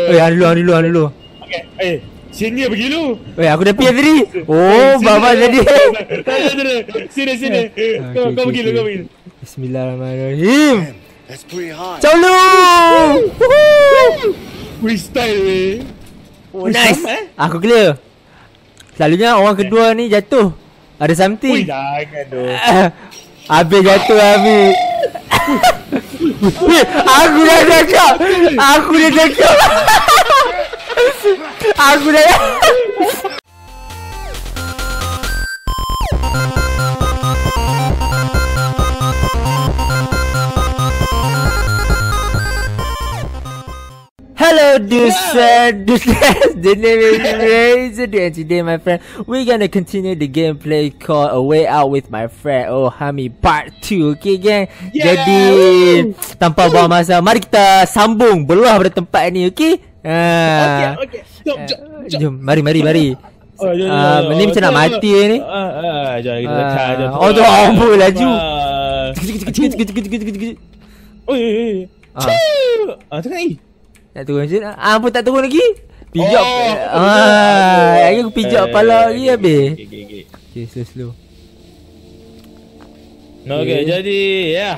Eh, hang dulu, hang dulu, hang dulu. Okay. Eh, sini pergi dulu. Eh, aku dah pergi tadi. Oh, baba tadi. Sini, sini. Kau kau pergi dulu, kau pergi. Bismillahirrahmanirrahim. That's pretty high. Ciao lu. Freestyle weh. Oh, nice. eh? Aku clear. Selalunya orang kedua ni jatuh. Ada Ui, something. jangan tu. Habis jatuh habis. Weh, aku dah cakap. Aku dah cakap. aku Hello. Dusad. The name is Razor. And today, my friend, we're gonna continue the gameplay called A Way Out with my friend Oh Hami Part 2. Okay, gang? Yeah. Jadi, tanpa buang masa, mari kita sambung belah pada tempat ni, okay? Okay, Ha. okay. Jom, jom, jom. Jom, mari, mari, mari. Oh, jom, jom, Ah, jom. ni macam nak mati ni. Ah, ah, jom kita Ah. tekan. jom. Oh, tu ambul laju. Ah. Kecik, kecik, kecik, kecik, kecik, kecik, kecik. Oi, oi, oi. Ah. Ciu. Ah, tekan lagi. Nak turun mana? Ah, pun tak turun lagi. Pijak. Oh. ah, lagi aku pijak Eh, kepala lagi okay, habis. Okay, okay, okay. Okay, slow, slow. No, okay, Okay. jadi, ya.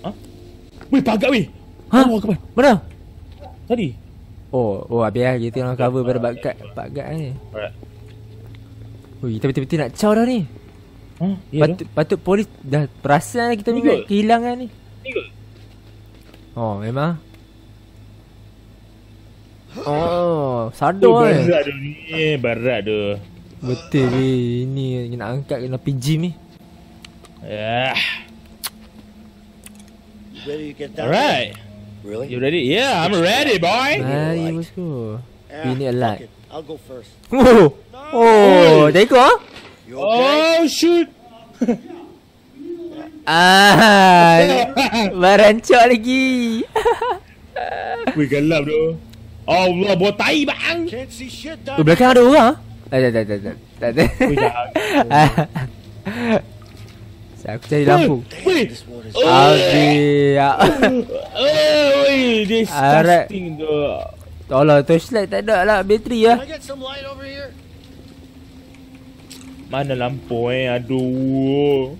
Hah? Weh, pagat weh. Ha? Akbar. Mana? Tadi. Oh, oh habis lah kita orang cover pada bakat bakat ni. Alright. Ui, kita betul-betul nak caw dah ni. Ha? Ya, patut patut polis dah perasan kita ni kehilangan ni. Ni. Oh, memang. Oh, Tu sadar eh. berat tu ni. Berat tu. Betul weh. Ini nak angkat kena PG ni. Ya. You ready to get down? Alright. Really? You ready? Yeah, I'm ready, boy. Mari like- bosku. Yeah, We need a it. I'll go first. Oh. Oh, tengok ah. You okay? Oh, shoot. Ah. Merancak lagi. Wih, gelap tu. Allah, buat tai bang. Oh, down belakang ada orang? Tak, tak, tak, tak, tak. Tak ada. Wih, jangan. Saya aku cari lampu. This Oh. Habis. Oh, wih, disgusting tu. Tolong torchlight tak ada lah bateri lah. Here? Mana lampu eh? Aduh.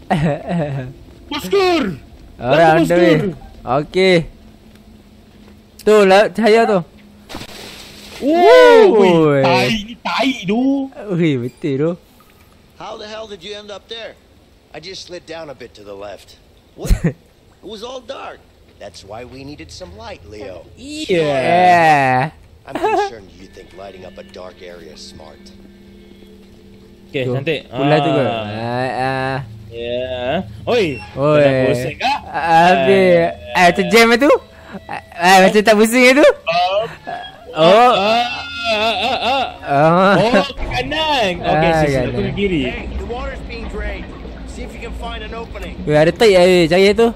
Orang way. boskur. Okay. Tu lah cahaya tu. Oh, Oi. wih, tai ni tai tu. Ui, betul. How the hell did you end up there? I just slid down a bit to the left. What? it was all dark. That's why we needed some light, Leo. Yeah. Yeah. I'm concerned you think lighting up a dark area is smart. Okay, Tu. cantik. Pula tu ke? Ah. Ah, ah. Ya. Oi. Oi. Dah pusing kah? Habis. Ah, tu jam tu. Ah, macam tak pusing tu. Oh. Ah, ah, ah, ah. Oh. Oh, ke kanan. Okay, Ah, sisi kanan. aku ke kiri. the water's being drained. See if you can find an opening. Weh, ada tape eh cahaya tu.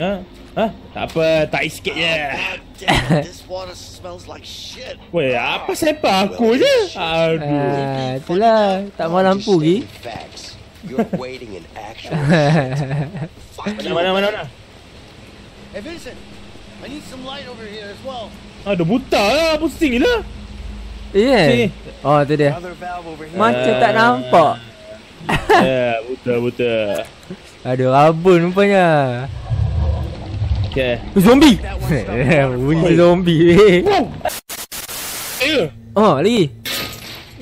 Ha? Ha? Tak apa, tai sikit je. Damn, this water smells like shit. Weh, apa sepak aku je? Aduh. Ah, itulah. Tak mau lampu lagi. You're waiting in actual. Fuck Mana, mana, mana, mana? Hey Vincent, I need some light over here as well. Aduh, buta lah. Pusing lah. Ya. Sini. Oh, tu dia. Macam tak nampak. Ya, buta, buta. Aduh, rabun rupanya. Okay. Zombie. Bunyi zombie. Wow. Eh. Oh, lagi.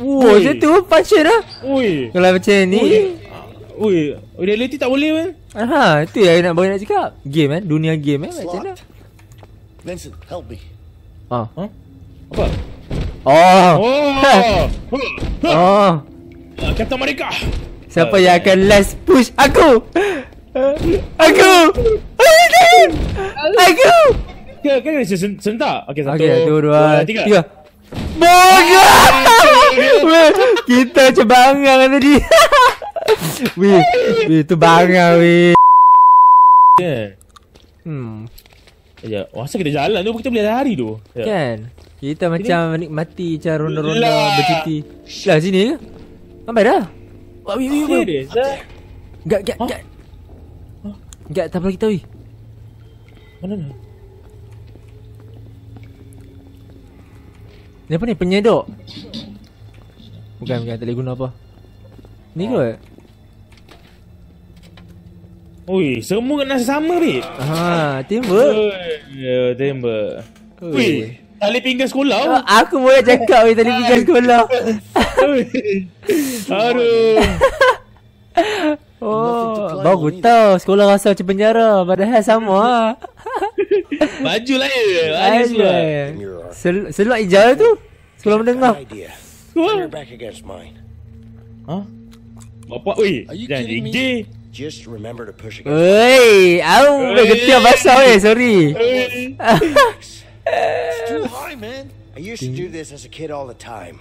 Oh, Ui. macam tu function lah. Ui. Kalau macam ni. Ui. Reality tak boleh kan? Ha, tu yang nak bagi nak cakap. Game kan, dunia game eh macam mana? Vincent, help me. Oh. Ha? Apa? Oh. Oh. oh. Oh. Kata mereka. Siapa yang akan last push aku? Aku. Aku. Kan kan kena sen- sentak. Okey, satu. Okey, tu dua, tiga. tiga. Boga! Weh, Kita macam bangang tadi. Weh, weh tu bangang weh. Ya. Hmm, Ya, oh, asal kita jalan tu kita boleh lari tu. Ya. kan? Kita macam menikmati macam ronda-ronda Lah. bercuti. Lah sini ke? Sampai dah. Wah, weh. Serius? ah? Gak, gak, gak. Gak, tak apa kita weh. Mana ni? Ni apa ni? Penyedok. Bukan, bukan. Tak boleh guna apa. Ni kot. Ui, semua nak sama ni. Ha, timba. Ya, timba. Ui. Tali pinggang sekolah. Oh, aku boleh cakap weh tali pinggang sekolah. Aduh. oh, bagus tau. Sekolah rasa macam penjara padahal sama ah. Baju lain. ya. Baju lah. semua. Lah. Sel selok hijau tu. Sekolah menengah. Sekolah. Huh? Ha? Bapak, ui. Jangan jinggi. Just remember to push against Oi, aku boleh getir bahasa weh, sorry. Ui. It's too high, man. I used to do this as a kid all the time.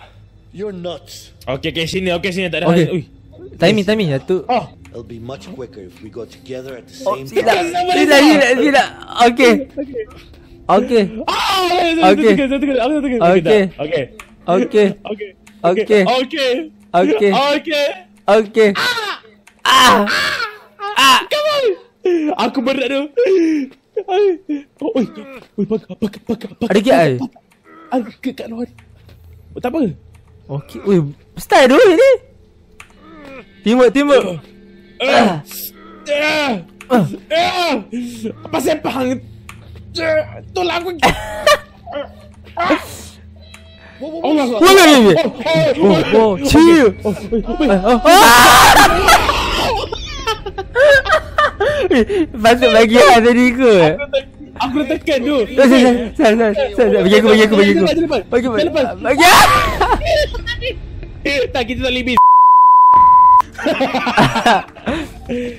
You're nuts. Okey, okey, sini. Okey, sini. Tak ada Okey. hal. Ui. Timing, timing satu. Oh. It'll be much quicker if we go together at the Oh, same tidak, time. tidak, tidak, tidak. Okey. Okey. Ah, Okey. Satu satu satu. Aku satu Okey. Okey. Okey. Okey. Okey. Ah. Come on. Aku berat tu. Oi. Oi. Oi, pakai pakai pakai pakai. Ada ai? Ada ke kat luar. Oh, tak apa. Okey. Ui, style dulu ni. Timbuk, timbuk. Ah. Ah. Ah. Apa sempang? Tolong aku. Allah. Woi, woi, woi. Oh, oh, chill. Oh, oi, oi. Oh. Patut bagi hal tadi kot. Aku dah tekan tu. Sal, sal, sal, sal. Bagi aku, bagi aku, bagi aku. Bagi aku. Bagi aku. Tak kita tak lebih.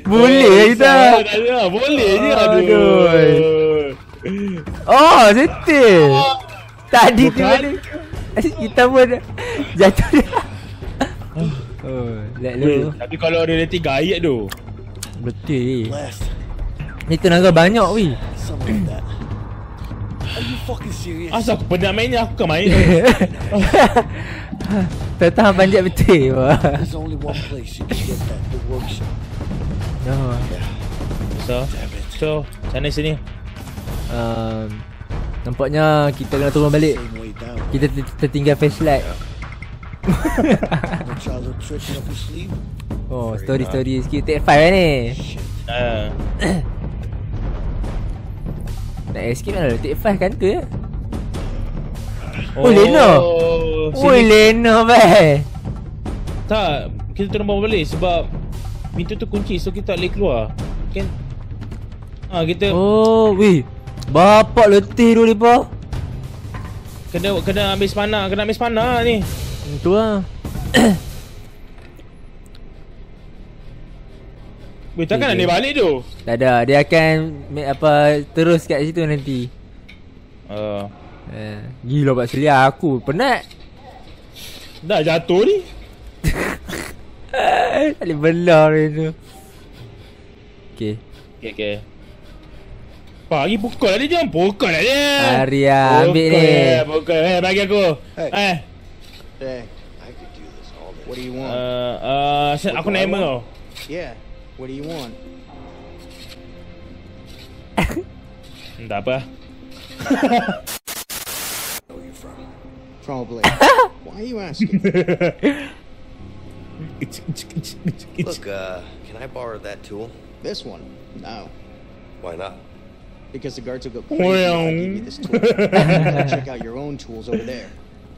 Boleh kita. Tak ada. Boleh je. Aduh. Oh, settle. Tadi tu mana? Kita pun jatuh dia. Oh, let lu. Tapi kalau ada rating gayat tu. Betul. Last, Ni tenaga banyak weh. something like that. Are you fucking serious? Asal aku penat mainnya aku kan main. Tak tahan panjat betul. Wah. There's only one place you can get that, the workshop. Oh. So, so sana sini. Um, nampaknya kita kena turun balik. Kita ter- tertinggal flashlight. Oh, story-story sikit. Take 5 ni. Ah. Nak escape mana? Take 5 kan tu ya? Oh, Lena. sini. Oi, Lena bai. Tak, kita turun bawah balik sebab pintu tu kunci so kita tak boleh keluar. Kan? Ah kita oh. Oh, weh. Bapak letih dulu lepa. kena kena ambil sepanah, kena ambil sepanah ni. Tu lah. Weh, takkan nak Okay, balik tu? Tak ada, dia akan make apa terus kat situ nanti. Uh, Eh, gila Pak Selia aku penat. dah jatuh ni. Tak boleh belah dia tu. Okay. Okey okey. Pagi pukul lah dia jom. Pukul lah dia. Arya ambil Pukul, ni. eh, Pukul. Eh, bagi aku. Hey. Eh. Dang, I could do this all day. What do you want? Uh, uh, se- aku nak hammer tau. yeah, what do you want? Tak apa. Where you from? Probably. Why are you asking? Look, uh, can I borrow that tool? this one? No. Why not? Because the guards will go crazy if I give you this tool. Check out your own tools over there.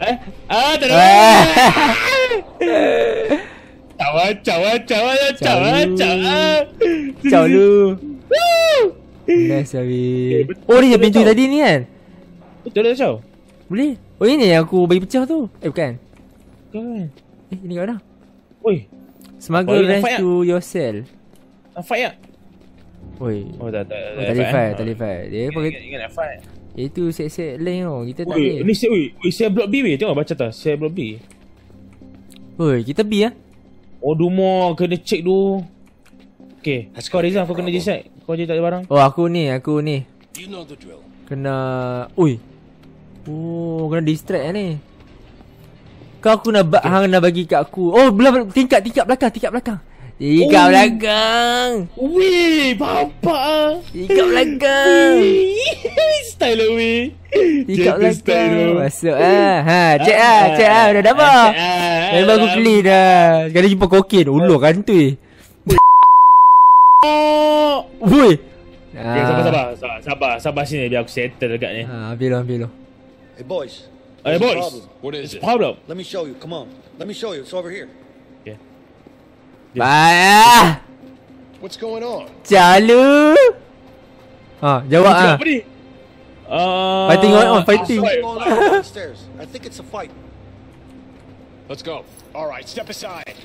eh. Eh? Ah, tak ada. Eh. Cawa, cawa, cawa, cawa, cawa. Ciao lu. Nice Abi. Oh ni yang pintu tadi ni kan? Betul dah caw. Boleh? Oh ini yang aku bagi pecah tu. Eh bukan. Kan. Eh ini kat mana? Oi, Smuggle Oh, yang fight rescue yourself. nak fight tak? Oi. Oh, tak tak. Oh, tak boleh fight, tak boleh fight. Dia pakai Ingat ingat nak fight. Itu set-set lain tau. Kita tak ada. ni saya, ui, ui, saya blok B weh. Tengok baca tak? Saya blok B. Oi, kita B ah. Oh, Duma kena check dulu. Okay, kau Rizal kau kena decide. Kau je tak ada barang. Oh, aku ni, aku ni. You know the drill. Kena Ui Oh kena distract lah ni Kau aku nak ba- hang nak bagi kat aku Oh belah tingkat tingkat belakang tingkat belakang Tingkat Oh. belakang Weh, bapak. Tingkat belakang style lah weh. Style belakang. Masuk ah. Ha check ah check ah dah dapat Ah, ah. Memang aku clean dah Sekali jumpa kokain Ulur kantui Oh. Wui Okay, sabar, sabar, sabar, sabar, sabar sini biar aku settle dekat ni. Ha ambil lo ambil lo Hey, boys. Hey there's a boys. What is it's it? problem. Let me show you. Come on. Let me show you. It's over here. Okay. Baik What's going on? Calu Ha jawab ah apa ni? Uh, Fighting on- on, fighting. I think it's a fight. Let's go. All right, step aside.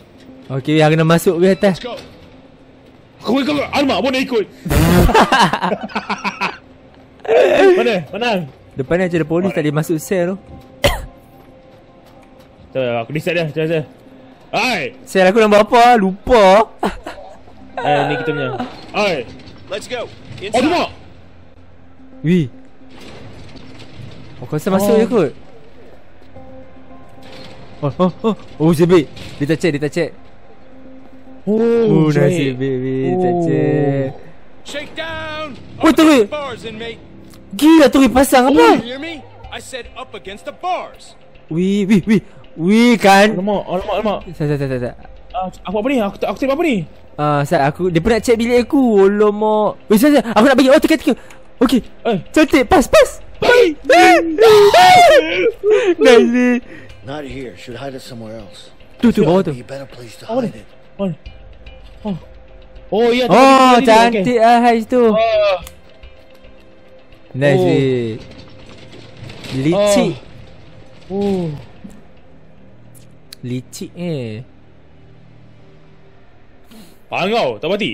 Okey yang kena masuk ke atas Let's go. Kau kau kau Alamak pun nak ikut Mana? Mana? Depan ni ada polis tak boleh masuk sel tu Sekejap aku decide dia sekejap Hai Sel aku nombor apa? Lupa Eh ni kita punya Hai Let's go. Oh Inside. tengok Wih Oh kau rasa masuk Oh. je kot Oh oh oh Oh sebab Dia tak check dia tak check Oh, Oh nasib baby Dia tak Oh. check Shake down! Oh, Up tu, against weh. the bars, inmate! Gila tu weh pasang You apa hear me? I said up against the bars! Wih wih wih Wih kan? Alamak Alamak Alamak Sat sat sat sat, sat Ah, Aku apa ni? Aku tak aku tak apa ni? Ah, Sat aku Dia pernah check bilik aku. Alamak Wih sat sat Aku nak bagi. Oh teka teka Okay. Eh. Cantik. Pas pas. Nice. Not here. Should hide it somewhere else. Tu tu bawah tu. Be a better place to Oh. Oh Oh. Oh ya Oh cantik ah Hais tu. Okay. Oh. Nice Oh. Licik. Oh Licik eh Faham kau Tak mati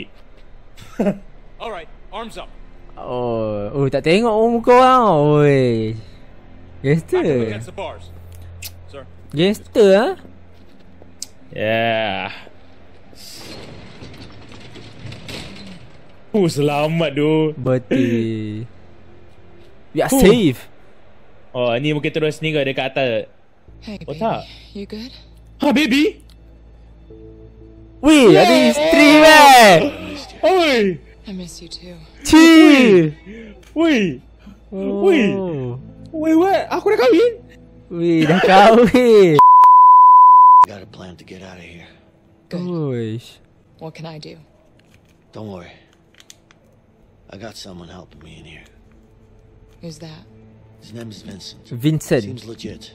Alright, arms up. Oh, oh tak tengok oh, muka orang. Oi. Back up Gangster. Gangster ah. Yeah Oh selamat tu Betul. We are Oh. safe. Oh ni mungkin terus ni ke dekat atas Hey, What's baby. up? You good? Ha baby Weh, ada isteri weh. Oi I miss you too. Chill. Woi Woi Oh. Woi what Aku dah kahwin Weh, dah kahwin. Got a plan to get out of here. Good. Oish. What can I do? Don't worry. I got someone helping me in here. Who's that? His name is Vincent. Vincent. Seems legit.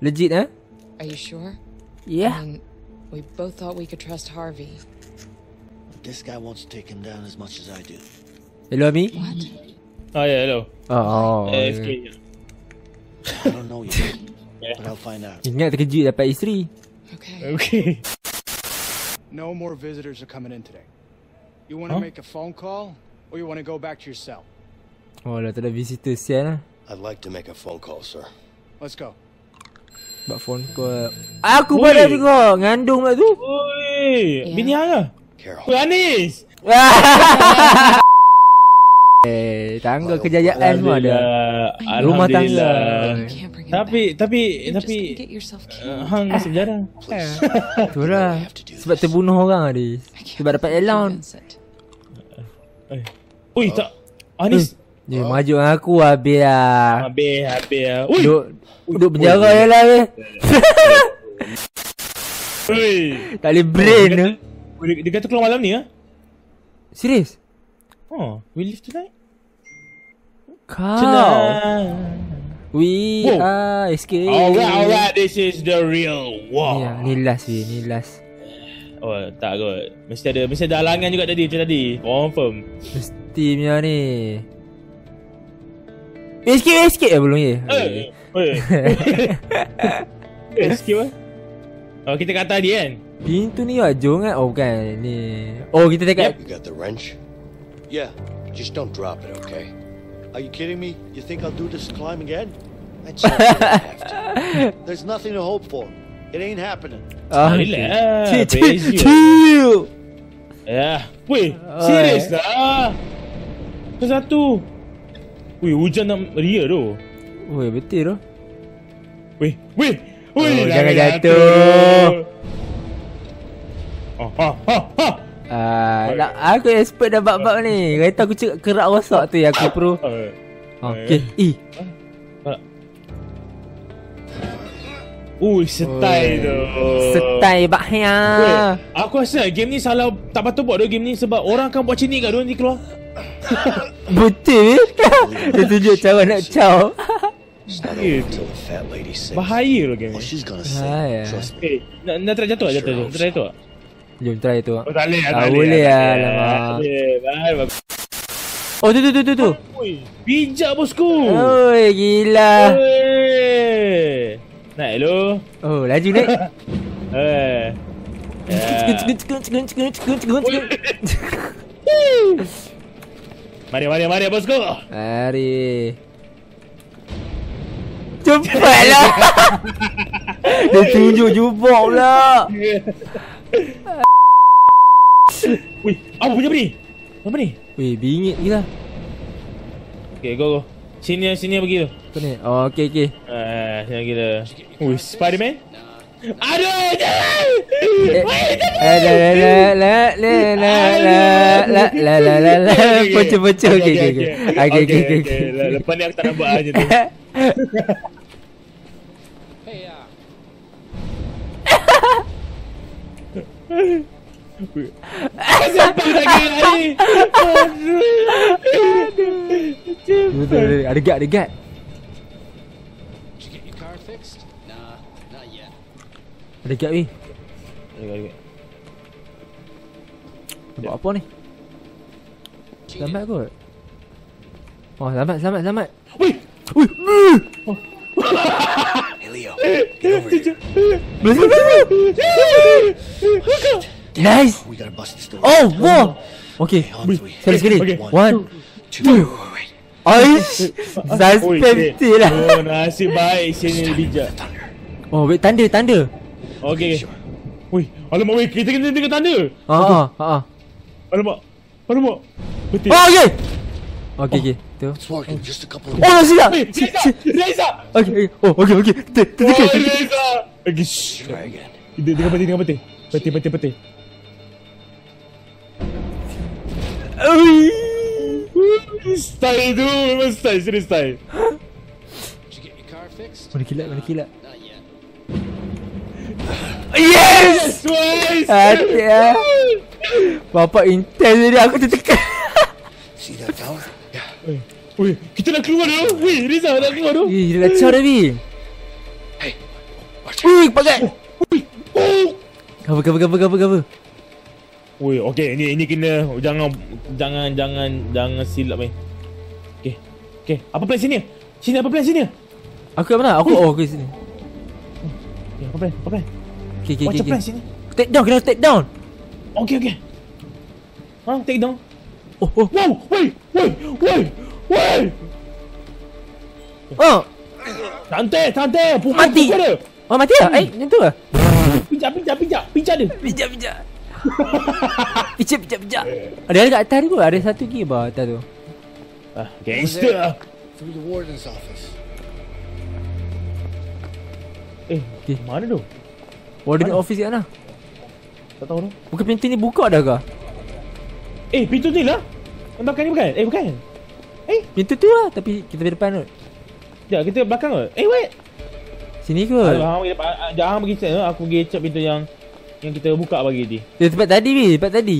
Legit eh? Are you sure? I Yeah. mean, we both thought we could trust Harvey. This guy wants to take him down as much as I do. Hello Ami. What? Ah ya hello Oh. Eh yeah. FK I don't know yet, but I'll find out. Ingat terkejut dapat isteri. Okay. Okay No more visitors are coming in today. You want to Huh? make a phone call, or you want to go back to your cell? Oh lah tak ada visitor sial lah. I'd like to make a phone call, sir. Let's go. Buat phone call. Aku Weh. pada tengok ngandung lah tu. Oi Ya. Bini lah Carol. Anis eh, tangga kejayaan semua ada. Rumah tangga. Tapi tapi tapi uh. Hang masih berjarah. Itulah. Have to do Sebab terbunuh orang tadi. Sebab dapat you, allowance. Vincent. Oi tak Anis Dia maju dengan aku habis lah. Habis habis ah. Oi Duduk, penjara je lah weh. Oi Tak boleh brain tu. Dia, dia kata keluar malam ni ah. Serius? Oh, we live tonight. Kau. Tonight. We Wow. are escape. Alright, alright. This is the real war. Ya, ni last weh, ni last. Oh, tak kot. Mesti ada mesti ada halangan juga tadi macam tadi. Confirm. Mesti punya ni. Escape, escape eh belum ye. Eh, oi. Eh, skip ah. Oh, kita kata dia kan. Pintu ni wajong kan? Oh bukan, ni. Oh kita dekat. You got the wrench? Yeah. Just don't drop it, okay? Are you kidding me? You think I'll do this climb again? There's nothing to hope for. It ain't happening. Ah, Relax lah, Chill, chill, pressure. chill. Ya. Weh, serius lah. Ke satu. Weh, hujan nak ria tu. Weh, betul tu. Weh, weh. Weh, Oh, jangan jatuh. Ha, ha, ha, ha. Ah, nak, aku expert dah bab-bab ni. Kereta aku cakap kerak rosak tu yang aku pro. Eh, Okey. Eh, Ui, setai tu. setai Weh, bahaya. aku rasa game ni salah tak patut buat dia game ni sebab orang akan buat macam ni kat dia nanti keluar. Betul. Dia tunjuk cara nak caw. Dude. Bahaya lah game oh, Bahaya. Trust me. Eh, nak, try jatuh lah jatuh Try tu Jom try tu. Oh tak boleh Tak boleh. lah Tak Oh tu tu tu tu tu. Bijak bosku. Oi gila. Oi. Nak hello Oh laju naik. Mari mari mari bosku. Mari. Cepatlah. Dia tunjuk jumpa pula. Wih, apa punya ni? Apa ni? Wih, bingit gila. Okay, go go. Sini yang sini pergi tu. Apa ni? Oh, okay, okay. Eh, sini gila. Wih, Spiderman? Aduh, jangan! Wait, jangan! La la la la la la la la la la Pucu pucu Okay okay okay Okay okay okay Lepas ni aku tak nak buat aja tu Ada ada gap ada gap. Ada gap ni. Ada gap. Buat apa ni? Selamat kot. Oh, selamat selamat selamat. Wih! Wih! Oh. Leo, get over here. Belum belum. Nice. We gotta bust this door. Oh. On three. Sekali sekali. Okay. One. Two. Wait, wait, wait. Aish. Oi, Suspense eh. lah. Oh, nasib baik sini bijak. Thunder. Oh, wait tanda tanda. Okey. Wih, alamak weh, kita kena tengok tanda. Ha ah, ha ah. Alamak. Alamak. Betul. Oh, Okay, okay. Tu. Oh, oh, Reza! Reza! Okay, okay. Oh, okay, okay. Tidak, tidak, tidak. Reza! Okay, shh. Try again. Dengan peti, dengan peti. Peti, peti, peti. stay Stai tu, memang stai. Sini stai. Mana kilat, mana kilat. Yes! Twice! Hati lah. Bapak intense tadi aku tertekan. See that tower? Weh, kita nak keluar dulu. Weh, Reza nak keluar dulu. Ih, dia dah bi. Hey, watch out. Ui, pakai. Oh. Cover, cover, cover, cover, cover. Weh, okey, ini ini kena jangan jangan jangan jangan silap ni. Okey. Okey, apa plan sini? Sini apa plan sini? Aku kat mana? Aku oh, okey sini. Okay, apa plan? Apa plan? Okey, okey, okey. the plan okey. sini? Take down, kena take down. Okey, okey. Ha, take down. Oh, oh. Wow, weh, weh, weh, weh. Oh, Santai, santai. Pukul, Mati. pukul dia. oh mati lah. Eh, macam tu lah. Pijak, pijak, pijak. Pijak dia. Pijak, pijak. Pijak, pijak, pijak. Ada ada kat atas tu. Ada satu lagi bawah atas tu. Ah, gangster lah. Through the warden's office. Eh, Okey. mana tu? Warden office kat mana? Tak tahu tu. Bukan pintu ni buka dah ke? Eh, pintu ni lah. Yang belakang ni bukan? Eh, bukan. Pintu tu lah. Tapi kita pergi depan kot. Sekejap, kita belakang ke? Eh, wait. Sini kot. Jangan pergi depan. ah, Jangan pergi sana. Aku pergi cek pintu yang yang kita buka bagi dia. Dia tempat tadi bi, tempat tadi.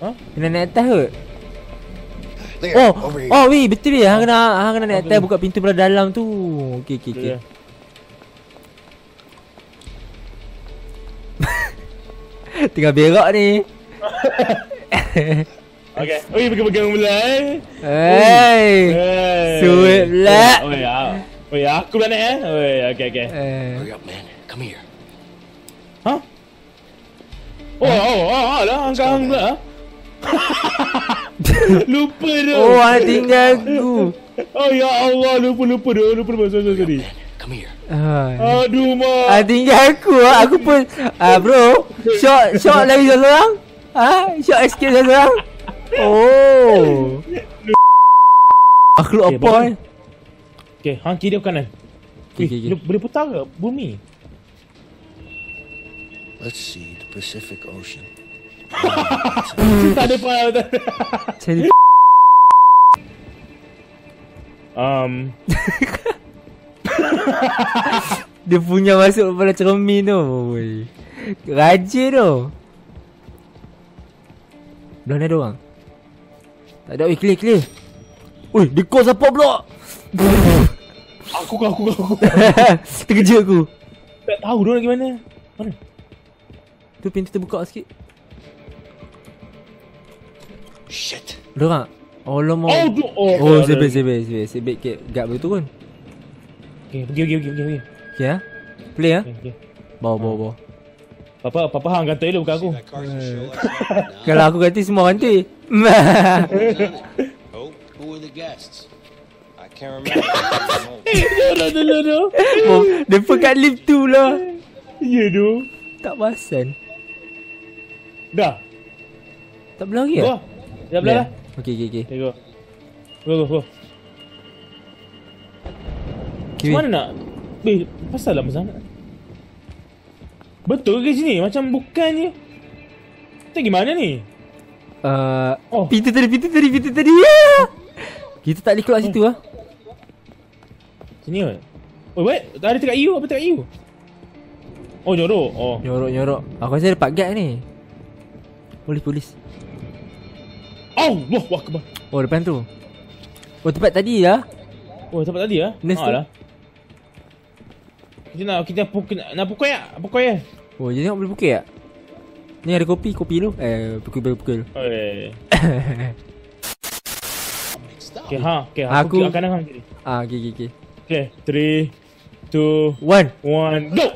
Ha? Kena naik atas kot. There, Oh, oh wi, betul bi. Hang kena hang kena naik atas buka pintu belah dalam tu. Okey, okey, okey. Ya. Tengah berak ni. Okay. Oi, pegang-pegang pula eh. Hey. Hey. Suit pula. Oi, ah. Oi, aku pula naik eh. Oi, okey okey. Eh. Hurry up, man. Come here. Ha? Oh, oh, oh, oh, lah, angkat hang pula. ah. Lupa tu. Oh, anak tinggal aku. Oh ya Allah, lupa lupa tu. Lupa lupa. Sorry sorry. sorry. Come here. Ah, Aduh mak. ah, tinggal aku. ah. Aku pun ah bro, shot shot lagi seorang. Ah, shot escape seorang. Oh. Aku Okay, apa eh? Okay, hang kiri ke kanan. Okay, Okay, okay, okay. Boleh, boleh putar ke bumi? Let's see the Pacific Ocean. tak ada apa. Um, dia punya masuk pada cermin tu. Oi. Rajin tu. Belah ni ada orang. Tak ada, oi clear clear. Oi, dia kos apa pula? aku kau aku kau aku. Terkejut aku. tak tahu dia lagi mana. Mana? Tu pintu terbuka sikit. Shit. Ada orang? Oh, lama. Oh, tu. Oh, Oh, ada. sebab sebab sebab sebab ke gap betul kan? Okay, pergi pergi pergi pergi. Okay ah. Play ah. Okay, okay. Bawa bawa bawa. Papa, papa hang kata dulu bukan aku. Kalau aku ganti semua ganti. Oh, who were the guests? I can't remember. Dulu tu. depa kat lift tu lah. Ya tu. Tak perasan. Dah. Tak belah lagi ah? Dah belah lah. Okey okey okey. Go. Go, go, go. Okay, Mana nak? Eh, pasal lama sangat. Betul ke sini? Macam bukannya. Kita gimana ni? Uh, Oh. Pintu tadi, pintu tadi, pintu tadi. Ya! Kita tak boleh keluar situ ah. Sini ke? Oh, wait. Tak ada dekat you. Apa dekat you? Oh, jorok. Oh. Nyorok nyorok. Aku rasa dapat guard ni. Polis polis. Allah Akbar. Oh depan tu. Oh tempat tadi lah. Oh, tempat tadi ah. Nest tu. lah. Kita nak kita pukul nak pukul ya? Pukul ya? Oh jadi nak boleh pukul tak? Ni ada kopi, kopi lu. Eh pukul pukul pukul. Eh. Mixed up. Okay, ha. Okay, Aku- aku kanan hang kiri. ah okey okey okey. Okay, 3 2 One. 1 go.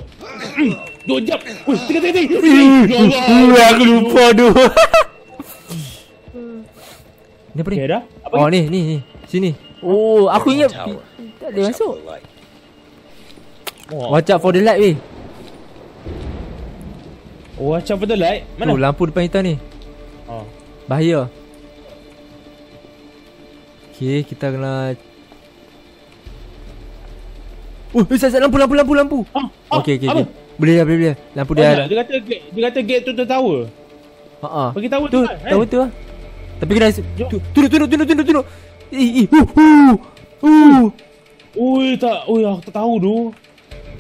Dua jap. Wih, tiga tiga tiga. Ya Allah. aku lupa tu. ni apa ni? Okay, dah. Apa Oh ni? ni ni ni. Sini. Oh aku ingat tak boleh masuk. Oh, Watch out for the light weh. watch out for the light. Tu Mana? lampu depan kita ni. Oh. Bahaya. Okay, kita kena Oh, uh, sat lampu lampu lampu lampu. Ah, ah, Okey okey apa? okey. Boleh dah boleh boleh. Lampu Oh, dia. dia, dia kata gate, dia kata gate tu tu tower. Ha ah. Bagi tower Tu, tu. kan, tahu eh? tu ah. Tapi kena tu, tunduk tunduk tunduk tunduk tunduk. Ih, ih, uh, uh, uh. Ui, tak. Ui, aku tak tahu tu.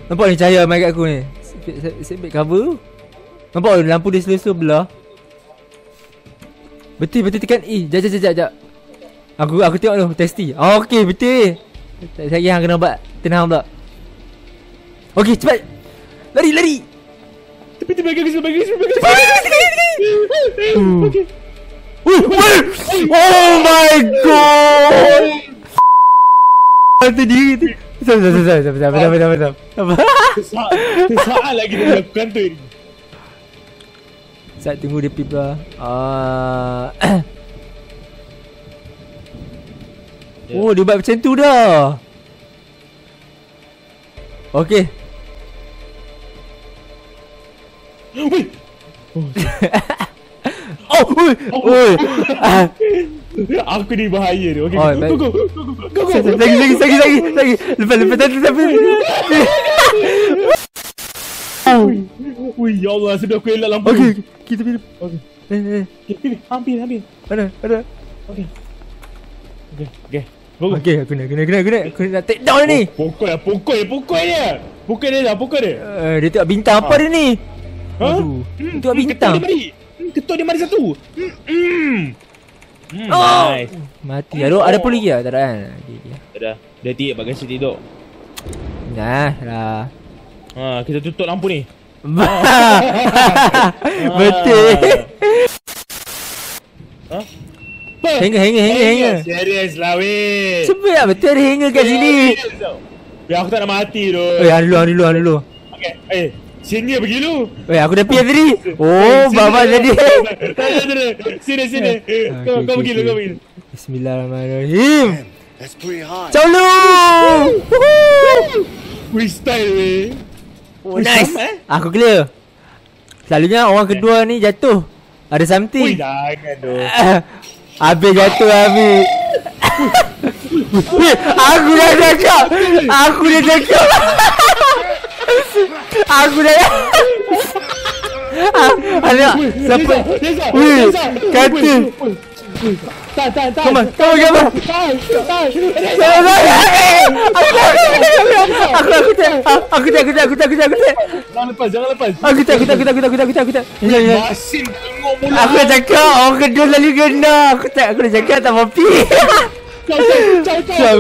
Nampak ni cahaya mic kat aku ni. Sebab cover tu. Nampak tu lampu dia slow-slow belah. Betul betul tekan E. Jap jap jap jap. Aku aku tengok tu testi. Oh, okey betul. Saya hang kena buat tenang pula. Okey cepat. Lari lari. Tapi tu bagi aku, bagi aku, bagi. Okey. Wih, wih. Oh my god. Mati sabar sabar sabar sabar sabar sabar. Sabar. Sesaat, sesaat lagi dia lakukan tu. Saat tunggu dia pip lah. Ah. Oh, dia buat macam tu dah. Okey. Wih, Oh, oi. Oi. Ah, aku ni bahaya tu. Okey, Oh, go, go, go, go, go, go, go. lagi lagi lagi lagi lagi. Lepas lepas tadi sampai. Ui, ya Allah, sudah aku elak lampu. Okey, kita pilih. Okey. Eh, eh, pilih. Ambil, ambil. mana? Mana? Okey. Okey, okey. Go, go. Okey, aku nak aku nak aku nak aku nak aku nak take down ni. Pukul pukul dia, pukul dia. Pukul dia dah, pukul dia. Uh, dia tengok bintang apa dia ni? Ha? Aduh. Hmm, Tengok hmm, bintang. Ketua dia mari. Ketua dia mari satu. Hmm, hmm. Hmm, Oh. nice. Mati. Ada ada pun lagi ah? Tak ada kan? Okey, okey. Dah, dia tiap bagasi tidur. Nah, lah. Ha, kita tutup lampu ni. Betul. Ha? Hanger, hanger, hanger, hanger. Serius lah weh. Sebab lah betul ada hanger kat sini. Ya aku tak nak mati tu. Oh, hang dulu, dulu, dulu. Okay, eh. Sini pergi lu. Weh, aku dah pergi tadi. Oh, baba jadi. Tak ada. Sini, sini. Ah, Kau kau pergi lu, kau pergi. Bismillahirrahmanirrahim. That's pretty high. Ciao lu. Freestyle weh. Oh, nice. eh? Aku clear. Selalunya orang kedua ni jatuh. Ada Ui, something. jangan tu. Habis jatuh habis. Aku dah cakap. Aku dah cakap. Aku dah Ah, Anak, siapa? Desa, Weh, Desa. kata. Tak, tak, tak. Come on, come on, come on. Tak, tak. Aku aku tak aku tak aku tak aku tak aku tak aku tak Jangan lepas, jangan lepas. aku tak aku tak aku tak aku tak aku tak aku tak aku tak Jangan, jangan. Masih tengok mula. Aku dah cakap orang kedua lalu kena Aku tak aku dah cakap tak mau pi Kau, kau, kau, kau. Tak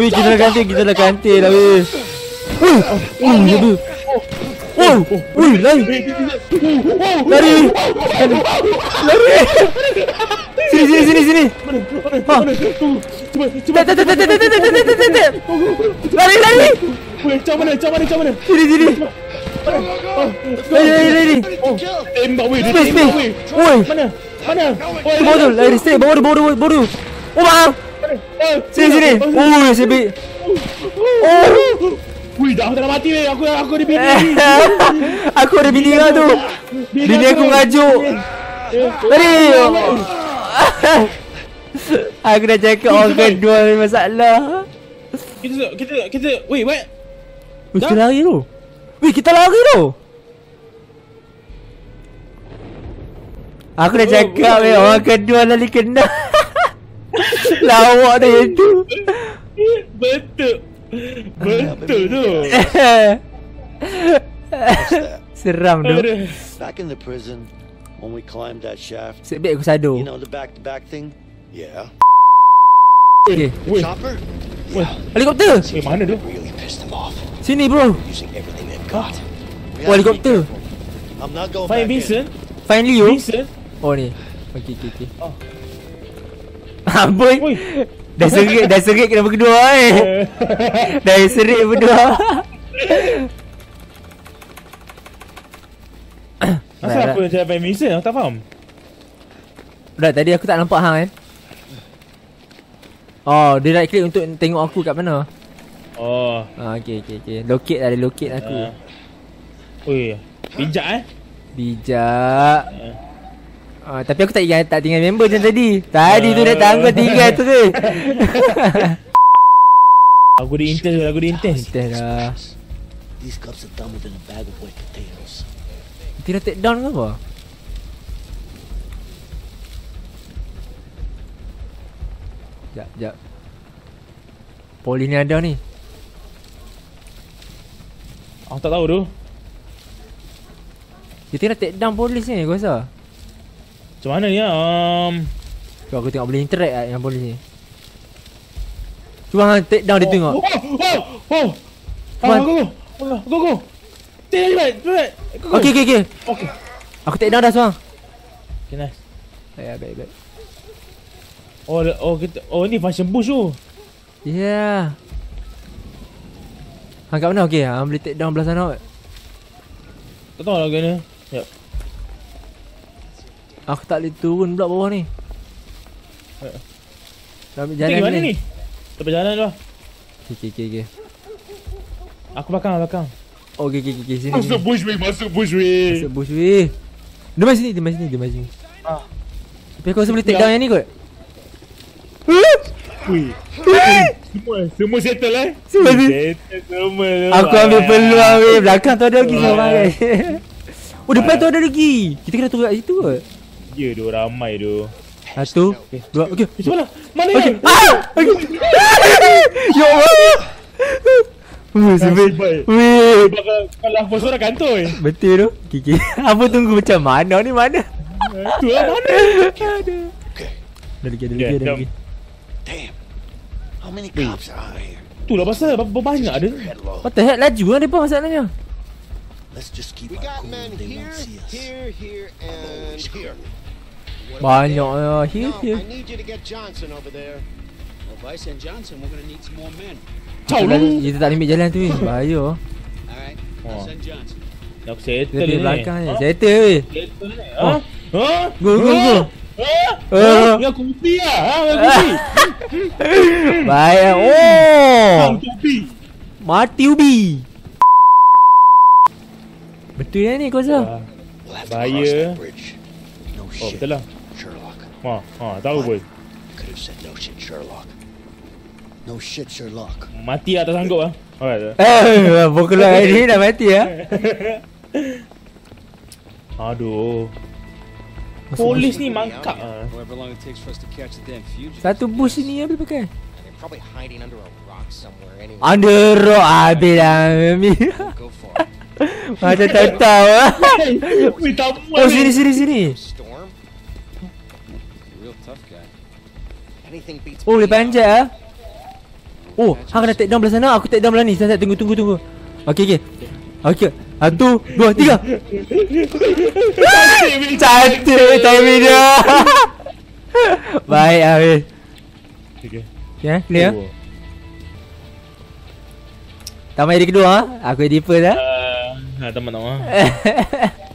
weh kita dah kantin kita dah kantin lah weh Ui Ui apa Ui Ui lari Lari Lari Sini sini sini sini Ha Cuba, cuba. Tak tak tak tak tak tak tak tak tak tak tak Lari lari Weh, macam mana, macam mana, macam mana? Sini sini Lari lari lari Tembak weh, dia Space tembak space weh. Oi Mana? Mana? Oi, Bawa tu lari straight bawa tu bawa tu bawa tu Oh bang Sini sini Ui sebik Wih, dah aku tak nak mati weh. Aku aku ada bini. Aku ada bini kau tu. Bini aku mengajuk. Lari Aku dah cakap orang kedua ni masalah. Kita kita kita wait, what? Weh kita lari tu. Weh kita lari tu. Aku dah cakap weh. orang kedua lari kena. Lawak dah itu Betul. Betul tu. Seram tu. Back in the prison, when we climbed that shaft, Sebab aku sado you know the back-to-back thing? Yeah. Okay Weh, Chopper? Helikopter eh mana tu? Really pissed them off, Sini bro using everything they've got. We Oh to helikopter. I'm not going Find back in. Vincent. Find Leo Vincent. Oh ni Okay okay okay Oh. Amboi Oi. Dah serik Dah serik kena berdua eh Dah serik berdua Asal apa dia find Vincent? Aku tak faham. Dah tadi aku tak nampak hang kan Oh dia right click untuk tengok aku kat mana Oh. Ah okay okay okay Locate lah dia locate aku Uh. Oi, bijak eh. Bijak Uh. Ah, tapi aku tak ingat tak tinggal member macam tadi. Tadi tu dah tangguh tinggal terus. Aku di intense, aku di intense. Intense lah. These cups are done within a bag of white potatoes. Tidak take down ke apa? Sekejap, sekejap. Polis ni ada ni. Aku tak tahu tu. Dia tengah take down polis ni aku rasa. Macam mana ni? Um, Cuba aku tengok boleh interact tak dengan polis ni. Cuba hang take down dia tengok. Oh, oh, oh. Come on. Ah, go, go. Oh, Go, go. Take right, right. Go, go. Okey okey okey. Okay. Aku take down dah seorang. Okay, nice. Ya, baik baik. Oh, oh kita oh ni function bush tu. Ya. Yeah. Hang kat mana okey? Hang boleh take down belah sana. kot. Tak tahu lah kena. Aku tak boleh turun pula bawah ni. Dah ambil Jalan mana ni. ni? Lepas jalan tu lah. Okey okey okey. Aku belakang, belakang. Oh, okey okey okey sini. Masuk bush weh, masuk bush weh. Masuk bush weh. Dia mai sini, dia mai sini, dia mai sini. Ah. Tapi aku rasa boleh take down yang ni kot. Semua, semua settle eh? Semua settle semua. Aku ambil Ah. peluang weh. Belakang tu ada lagi Ah. seorang kan. Oh depan tu ada lagi. Kita kena tunggu kat situ kot. Ya tu ramai tu. Satu, dua, okey. Macam mana? Mana Okey. ni? Ah! Okey. Ya Allah. Weh, sebab. baik. Weh. Bakal kalau aku suara kantor eh. Betul tu. Okey. Apa tunggu macam mana ni mana? Tu lah mana? Ada lagi, ada Ya, lagi, ada jom. lagi. Damn. How many cops are here? Tu lah pasal berapa banyak ada. What the heck laju lah depa masalahnya. Let's just keep We our got cool. They here, won't see us. here, here, and here. Banyak ya. Here here. I need you to get Johnson over there. Well, I send Johnson, we're gonna need some more men. Ciao Kita, tak limit jalan tu eh. Bahaya. All right, Oh. I'll send Johnson. Nak settle Dia ni. belakang ni. Settle weh. Settle ni. Oh. Ha? Ha? Go, go, Ha? go. Ha? Yang kopi lah. Ha? Kopi. Baik. Bang, Oh. kopi. Mati ubi. Betul ya ni kau Zah? To Bahaya. Oh, betul lah. Ha, tahu boy. Could have said no shit, Sherlock. No shit, Sherlock. Mati lah tak sanggup ah. Alright. Eh, pukul hari ni dah mati ya. Aduh. Polis ni mangkap ah. Satu bus ni apa pakai? They're probably hiding under a rock somewhere anyway. Under rock habis lah Mami. Macam tak tahu ah. Weh, tak Oh sini sini sini. Oh boleh panjat ah. Oh, hang kena take down belah sana, aku take down belah ni. Saya tunggu tunggu tunggu. Okey okey. Okey. Satu, dua, tiga. Cantik timing dia. Baik Habis. Okay. Ya, clear. Tamat hari kedua ah. Aku edit first ah. Ah, ha, teman nama.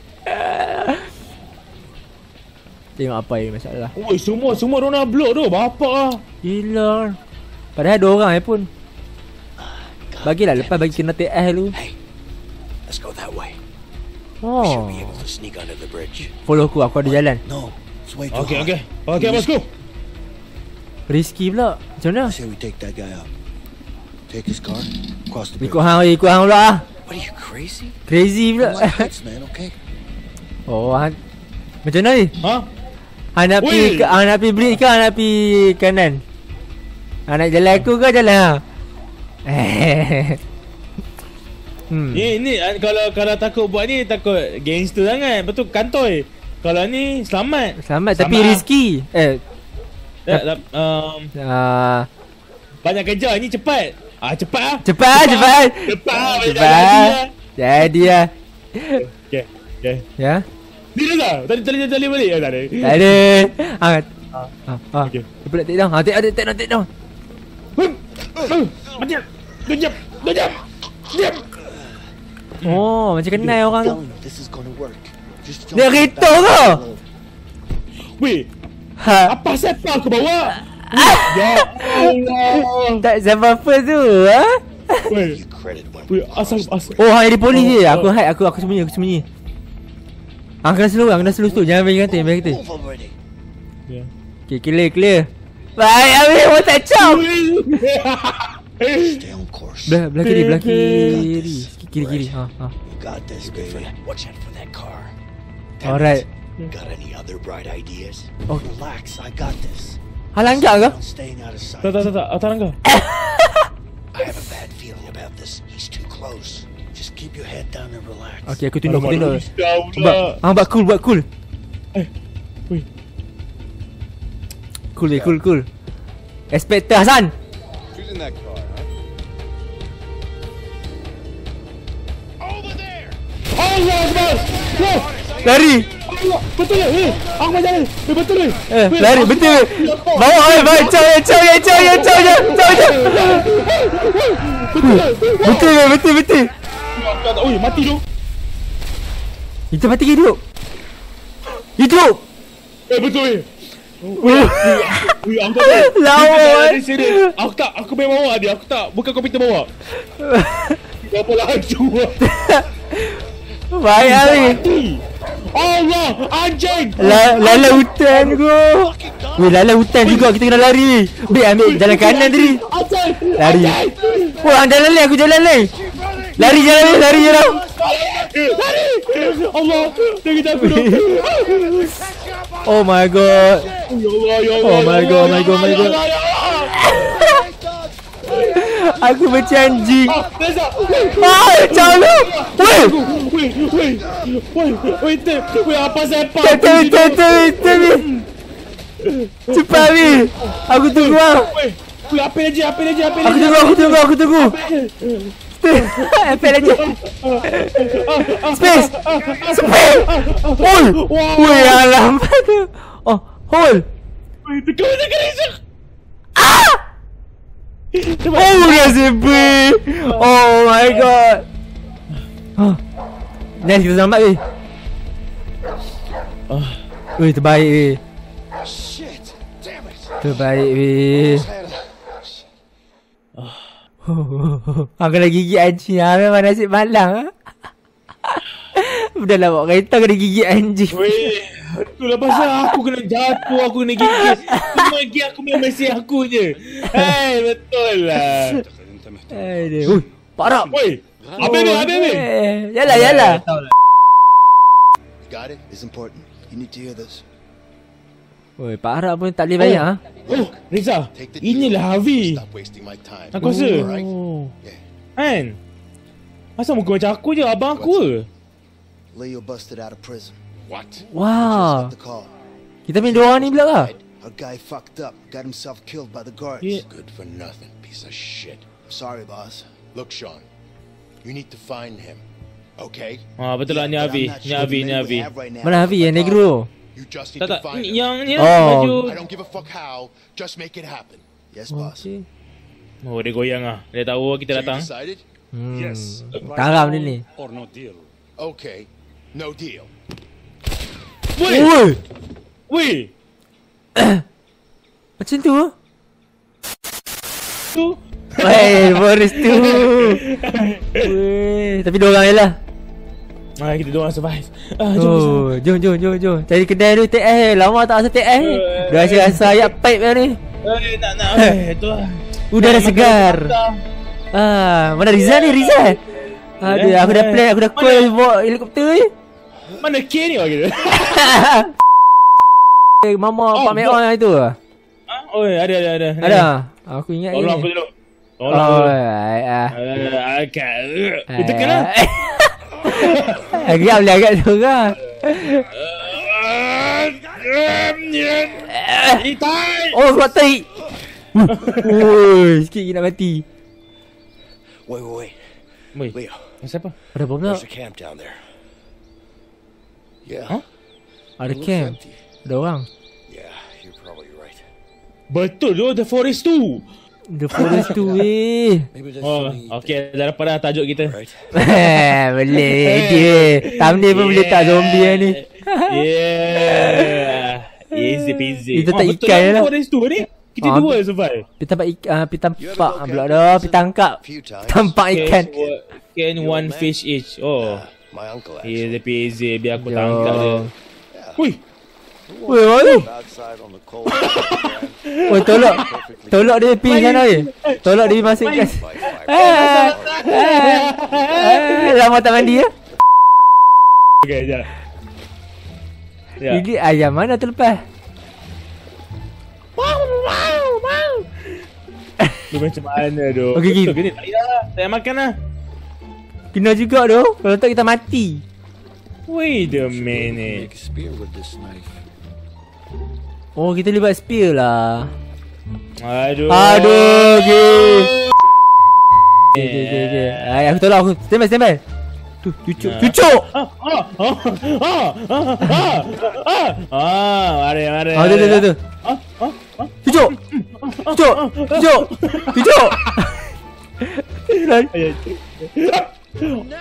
Tengok apa yang masalah. Oi, semua semua Rona blok tu. Bapak ah. Gila. Padahal ada orang eh pun. Bagilah lepas bagi kena TS dulu. Hey, let's go that way. We Oh. should be able to sneak under the bridge. Follow aku, aku ada jalan. No, it's way too Okey high. okey. Okey bosku. Risky pula. Macam mana? I say we take that guy out. Take his car, cross the bridge. Ikut hang, ikut hang pula ah. What are you crazy? Crazy pula. Okay. oh, hang. Macam mana ni? Ha? Hang nak pergi ke, hang nak pergi bridge ke nak pergi kanan? Hang nak jalan aku ke jalan hang? hmm. Ni ni ah, kalau kalau takut buat ni takut gangster sangat. Betul kantoi. Kalau ni selamat. Selamat tapi Selamat. risky. Eh, Tak, tak, um, uh, banyak kerja ni cepat. Ah cepat ah. cepat cepat. Cepat. ah, banyak Cepat. kerja. Jadi lah. Okey. Okey. Ya. Ni dah tak? Tadi tadi tadi balik ah tak ada. Tak ada. Ha. Ha. Ha. Okey. Dia pula take down. Ha, take, take, take down, take down. Mati. Dua jam. Dua jam. Diam. Oh, macam kenal orang tu. Dia kereta back ke? Weh, Ha. apa siapa aku bawa? ya Allah. Tak siapa apa tu, ha? Weh, weh asal asal. Oh, hang jadi polis je. Oh, Aku oh. hide, aku aku sembunyi, aku sembunyi. Hang kena slow, kena slow tu. Jangan bagi kata, bagi kata. Ya. Okay, clear, clear. Baik, habis. Oh, tak on course. Belah, belah kiri, belah kiri. Kiri, kiri. Ha, ha. Got this, baby. Watch out for that car. Alright. Got any other bright ideas? Oh. Relax, I got this. Hang langgar ke? Tak tak tak tak. Atas langgar. I have a bad feeling about this. He's too close. Just keep your head down and relax. Okay, aku tunduk, aku tunduk. Buat, hang buat cool, buat cool. Eh, weh. Cool, weh, cool, cool. Inspector Hassan. Who's in that car, huh? Allah Akbar. Wah, Lari. Allah. Betul ke? Eh, aku macam ni. Eh, betul ke? Eh, lari, betul. Bawa, eh, bawa. Caw, eh, caw, eh, caw, eh. Betul, weh, betul, betul. Aku tak tahu. Oi, mati tu. Itu mati hidup. Hidup. Eh, betul eh. Weh. Weh, aku tak tahu. Lawa, Dia serius. Aku tak, aku main bawa dia. Aku tak, bukan komputer bawa. Berapa laju. Baik. Mati. Allah, anjing. La, lala hutan ko. Weh, lala hutan juga kita kena lari. Bik ambil jalan kanan tadi. Lari. Hang jalan lain, aku jalan lain. Lari jalan lain, lari jalan. Eh, Lari. Allah, dia aku tu. Oh my god. Oh my God, Allah, my God, my God. Aku macam anjing. Ah. Ah. Weh, weh. Weh, weh, Tep. Weh, apa sepak? Tak tak tahu, tak tahu. Cepat ni. Aku tunggu ah. Weh, apa apa lagi, apa Aku tunggu, aku tunggu, aku tunggu. Apa lagi? Space. Space. Hole. Weh, alamat tu. Oh, hole. Weh, tekan, tekan, tekan. Oh, nasib baik. Oh my god. Ah. Nice kita selamat weh. Ah. Weh terbaik weh. Shit! Damn it! Terbaik weh. Aku kena gigit anjing ah memang nasib malang ah. Dah lah bawa kereta kena gigit anjing. Weh, itulah pasal aku kena jatuh, aku kena gigit. Semua lagi aku main mesin aku je. Hei, betul lah. Aduh. Ui, parah. Woi, habis ni, habis ni. Eh, Yalah yalah. Got it? It's important. You need to hear this. Oi, parah pun tak boleh bayar ah. Oh, the inilah Harvey. Stop wasting my time. Aku rasa. Oh. Kan? Asal muka macam aku je, abang aku ke? Leo busted out of prison. What? Wow. Kita main dua orang ni pula lah. A guy fucked up, got himself killed by the guards. Yeah. Good for nothing, piece of shit. I'm sorry, boss. Look, Sean, you need to find him. Okay? Ah, betul lah ni not Ni the ni now Mana Hafiz yang negro? You just need Tak to tak, find yang ni Oh. lah baju. I don't give a fuck how. Just make it happen. Yes, boss. Oh, dia goyang ah. Dia tahu kita datang. Hmm. Yes. Karam dia ni. Or no deal. Okay. No deal. Woi, Oi, woi. macam tu. Tu. Weh, Boris tu. Weh, tapi dua orang je lah. Ah, kita dua orang survive. Ah, jom. Oh, jom jom jom jom. Cari kedai dulu TS. eh. Lama tak rasa TS. ni. Dah rasa rasa ayat pipe dah ni. Eh, nak nak. Eh, tu lah. Udara segar. Ah, mana Rizal ni Rizal? Aduh, aku dah plan, aku dah call bawa helikopter ni. Mana K ni orang kita? Eh, Mama Oh, Pak Meon itu. Ah, oh, ada ada ada. Ada. Aku ingat Tolong aku ni. dulu. Tolong. Oh, ah. Ah, akak. Itu kena. Agak boleh agak kan. Itai. Oh, kuat tai. Oi, sikit nak mati. Wait, wait, wait. Woi, Leo, siapa? Ada apa pula? there's a camp down there. Yeah. Huh? Ada camp. Ada orang. Yeah, you're probably right. Betul tu, The Forest tu. The forest weh. Maybe that's Oh, okey, dah dapat dah tajuk kita. Right. boleh dia. Thumbnail pun boleh tak zombie ni. Yeah. Easy peasy. Itu tak betul ikan lah, lah. Forest tu ni. Kita Ah, dua survive. Kita tampak ikan, uh, kita tampak ah, pula dah, kita tangkap. Tampak ikan. Can one fish each. Oh. My uncle actually. Easy peasy biar aku tangkap dia. Hui. Woi, mana? Oh, tolak. Tolak dia pergi sana je. Tolak dia masuk fire. Ah, ah, Lama tak mandi ya? Okay, jap. Ya. Ini ayam mana terlepas? Dia macam mana tu? Okey, okey. Betul ke ni? Tak payah. Tak payah makan lah. Kena juga tu. Kalau tak kita mati. Wait a minute. Oh, kita libat spear lah. Aduh. Aduh, okey. Okey, okey, okey. okey. Ay, aku tolak aku. Stand by, stand by. Tu, cucuk, Nah. cucuk. Ah, ah, ah, ah, ah, ah, ah. Ah, mari, mari. Ah, tu, tu, tu, tu. Ah, ah, ah. Cucuk. Cucuk. Cucuk. Cucuk.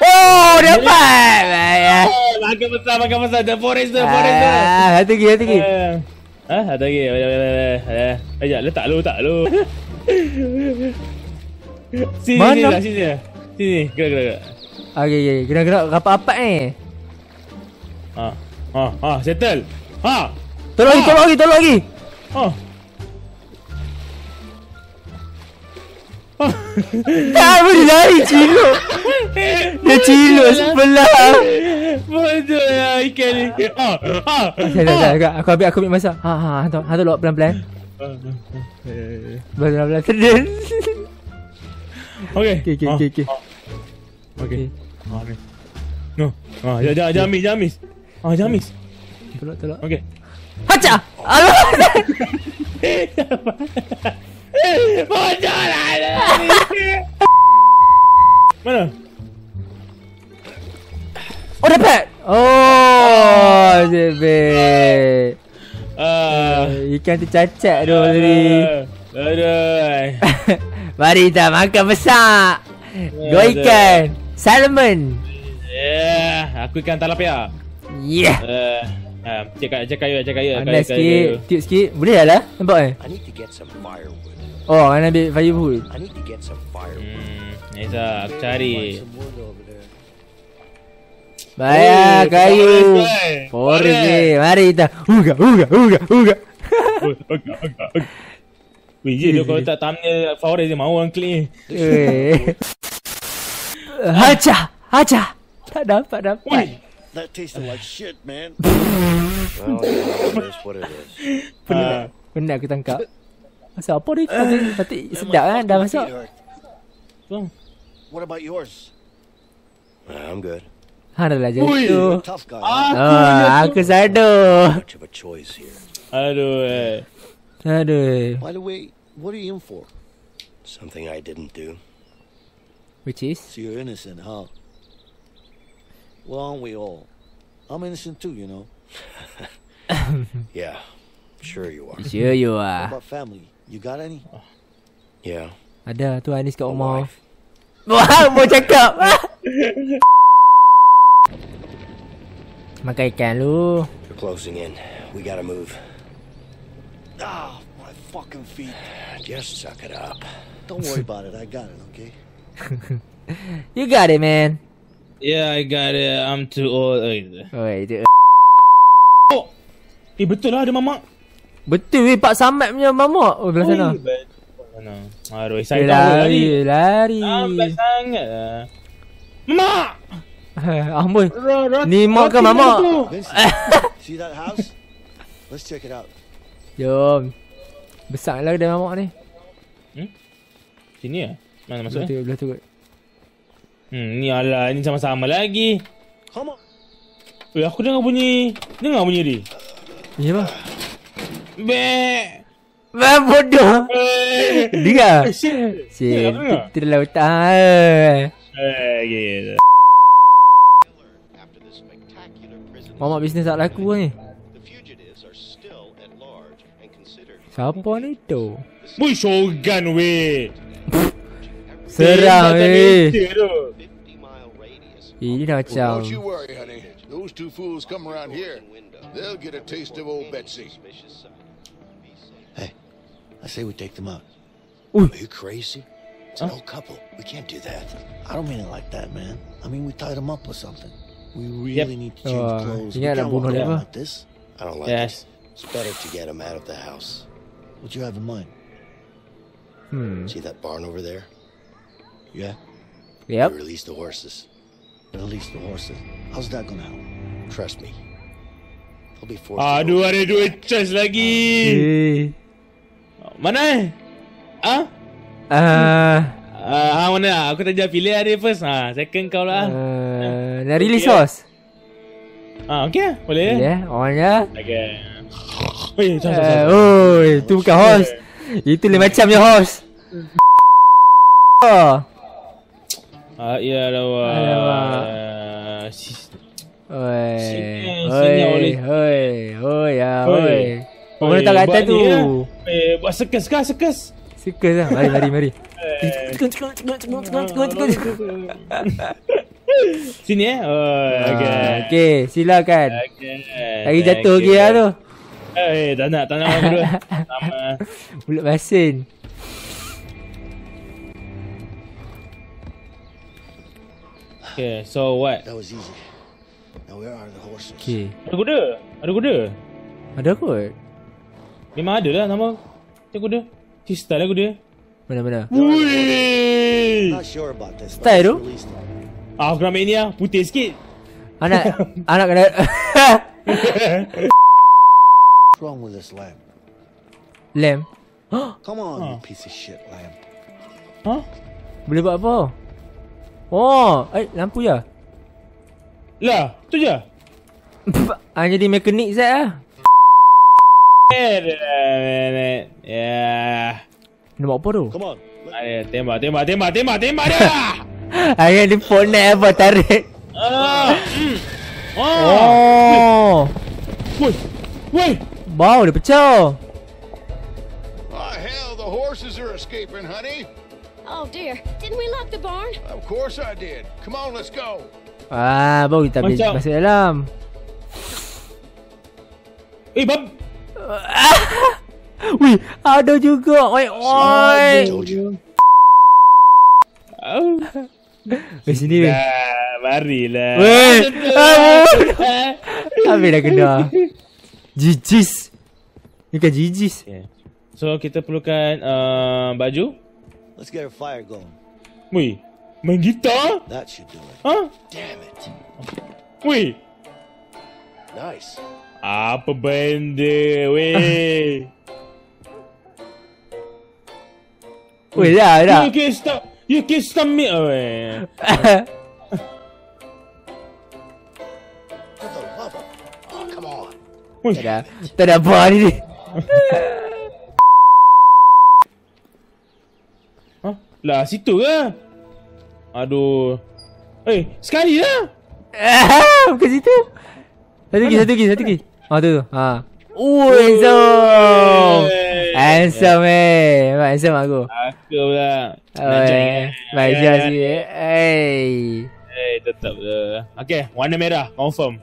Oh, dapat. Ayah. Oh, makan besar, makan besar. The forest tu, forest. Ah, satu lagi, satu lagi. Eh, Ah, ada lagi. Ada lagi. Ada. Ajak, letak lu, letak lu. Sini, Mana? sini sini lah. Sini, gerak, gerak, gerak. Okey, okey. Kena-kena rapat-rapat ni. Ah, ah, ah, settle. Ha. Tolong lagi, tolong lagi, tolong lagi. Oh. Tak dia lari ciluk. Dia ciluk sebelah. Bodoh lah ikan ni. Tak, tak, tak. Aku ambil, aku ambil masa. Ha, ha, hantar, hantar lok pelan-pelan. Pelan-pelan. Sedih. Okey, okey. Okey. Ah, okey. No. Ah, jangan jangan miss, jangan miss. Ah, jangan miss. Tolak, tolak. Okey. Haca! Alah! Bodoh lah. Mana? Oh, dapat! Oh, Zebek. Ah. Ikan tercacat tu tadi. Aduh. Mari kita makan besar. Dua ikan. Salmon. Yeah. aku ikan talapia. Yeah. Uh, uh, cek cek kayu, cek kayu, kayu, Panas kayu, sikit. kayu. Tiup sikit. Boleh dah lah. Nampak eh? I need to get some firewood. Oh, kan ambil firewood. I need to get some firewood. Hmm, lah, aku cari. Bayar Oh, kayu. forest, ni. Mari kita. Uga, uga, uga, uga. Oh, agak, agak, agak. Weh, je dia kalau tak thumbnail forest dia mau orang klik ni. Haja, haja. Tak dapat dapat. Weh, That tasted like shit, man. well, yeah, it is what it is. Ah, Penat aku tangkap. Masa apa ni? Patut, patut sedap kan dah masak. tu. What about yours? I'm good. Ha dah lah jatuh. Guy. Ah, aku sado. Much of a choice here. Aduh, eh. Aduh. By the way, what are you in for? Something I didn't do. Which is? So you're innocent, huh? Well, aren't we all? I'm innocent too, you know. yeah, sure you are. Sure you What are. about family? You got any? Yeah. Ada tu Anis kat A rumah. Wah, mau cakap. Makan ikan lu. You're closing in. We gotta move. Ah, my fucking feet. Just suck it up. Don't worry about it. I got it, okay? You got it, man. Yeah, I got it. I'm too old. Oh, gitu. Oi. Oh, eh betul lah ada mamak. Betul weh Pak Samad punya mamak. Oh, belah sana. Mana? Aduh, saya tahu lari, lari. lari. Lambat sangat lah. Mak! Amboi. Ni mak ke mamak? see that house? Let's check it out. Jom. Besar lah kedai mamak ni. Sini ya? Mana Belah masuk tu, eh? belah tu kot. Hmm, ni alah, ni sama-sama lagi. Come on. Weh, aku dengar bunyi. Dengar bunyi dia. Ni apa? Be. Wah, bodoh. Dengar. Shit. Si, tu dalam otak. Eh, Mamak bisnes tak laku ni. Siapa ni tu? Wih, Shogun weh. Serang Eh, eh. tu. 50 mile radius. Ini dah macam. don't you worry, honey. Those two fools come around here. They'll get a taste of old Betsy. Hey, I say we take them out. Ooh. Are you crazy? It's an old couple. We can't do that. I don't mean it like that, man. I mean we tied them up or something. We really need to change Oh, clothes. We ingat nak can't bunuh walk dia around like this. I don't like Yes. it. It's better to get them out of the house. What you have in mind? Hmm. See that barn over there? Yeah. Yep. We release the horses. Release the horses. How's that gonna help? Trust me. They'll be forced. to go Aduh, ada duit charge lagi. Eh. Mana eh? Ah? Ah. Ah, mana? Aku tak pilih hari first. Ah, second kau lah. Uh, nak release Okay. Ah, okey. Boleh. Ya, yeah, on ya. Okay. Weh, jangan, Uh, jangan. oi, tu bukan horse. Itu lain macamnya horse. Oh. Ah, ya lah. wah. Alamak. Ah, si- Oi. Sini, sini, Oi, Oli. oi, oi, ya, Oi. oi. Kau Oi, mana tak kat atas buat tu? Eh, buat sekas kah? Sekas? Suka lah. Mari, mari, mari. Sini eh? Oh, okay. Ah, Okey, silakan. Okay. Lagi jatuh lagi lah tu. Eh, tak nak, tak nak orang berdua. Sama. Mulut masin. Okay, so what? That was easy. Now where are the horses? Okey. Ada kuda? Ada kuda? Ada kot. Memang ada lah nama. Ada kuda. Si style lah kuda. Mana-mana. But Style tu? Ah, aku nak main ni lah. Putih sikit. Anak anak kena What's wrong with this lamb? Lem. Come on, you piece of shit lamb. Ha? Boleh buat apa? Oh, eh lampu ya. Lah, tu je. Ah jadi mekanik Zat lah. Eh, Ya. Nak buat apa tu? Come on. Ada tembak, tembak, tembak, tembak, tembak dia. Ayah di ponek apa tarik. Ah. Oh. Oh. Woi. Woi. Bau dia pecah. Ah, hell, the horses are escaping, honey. Oh dear, didn't we lock the barn? Of course I did. Come on, let's go. Ah, baru kita habis Macam- masuk dalam. Eh, bab. Wih, ada juga. Oi, oi. Oh. Weh, sini weh. Dah, marilah. Weh. Ah, Ah. Habis dah kena. Jijis. Ni kan jijis. Okay. So, kita perlukan uh, baju. Let's get a fire going. Weh, main gitar? That should do it. Ha? Damn it. Weh, Nice. Apa benda, weh? Weh, dah, dah. You can stop. You can stop me, weh. Oh. Weh, tak ada. Tak ada apa ni. Ha? Lah, situ ke? Aduh. Eh, sekali lah. Ah, Bukan situ. Satu lagi, satu lagi, satu lagi. Ha tu. Ha. Oh, handsome. Handsome eh. Memang handsome aku. Aku pula. Oh, baik je sikit. Hey. Eh, tetap je. Okay, warna merah. Confirm.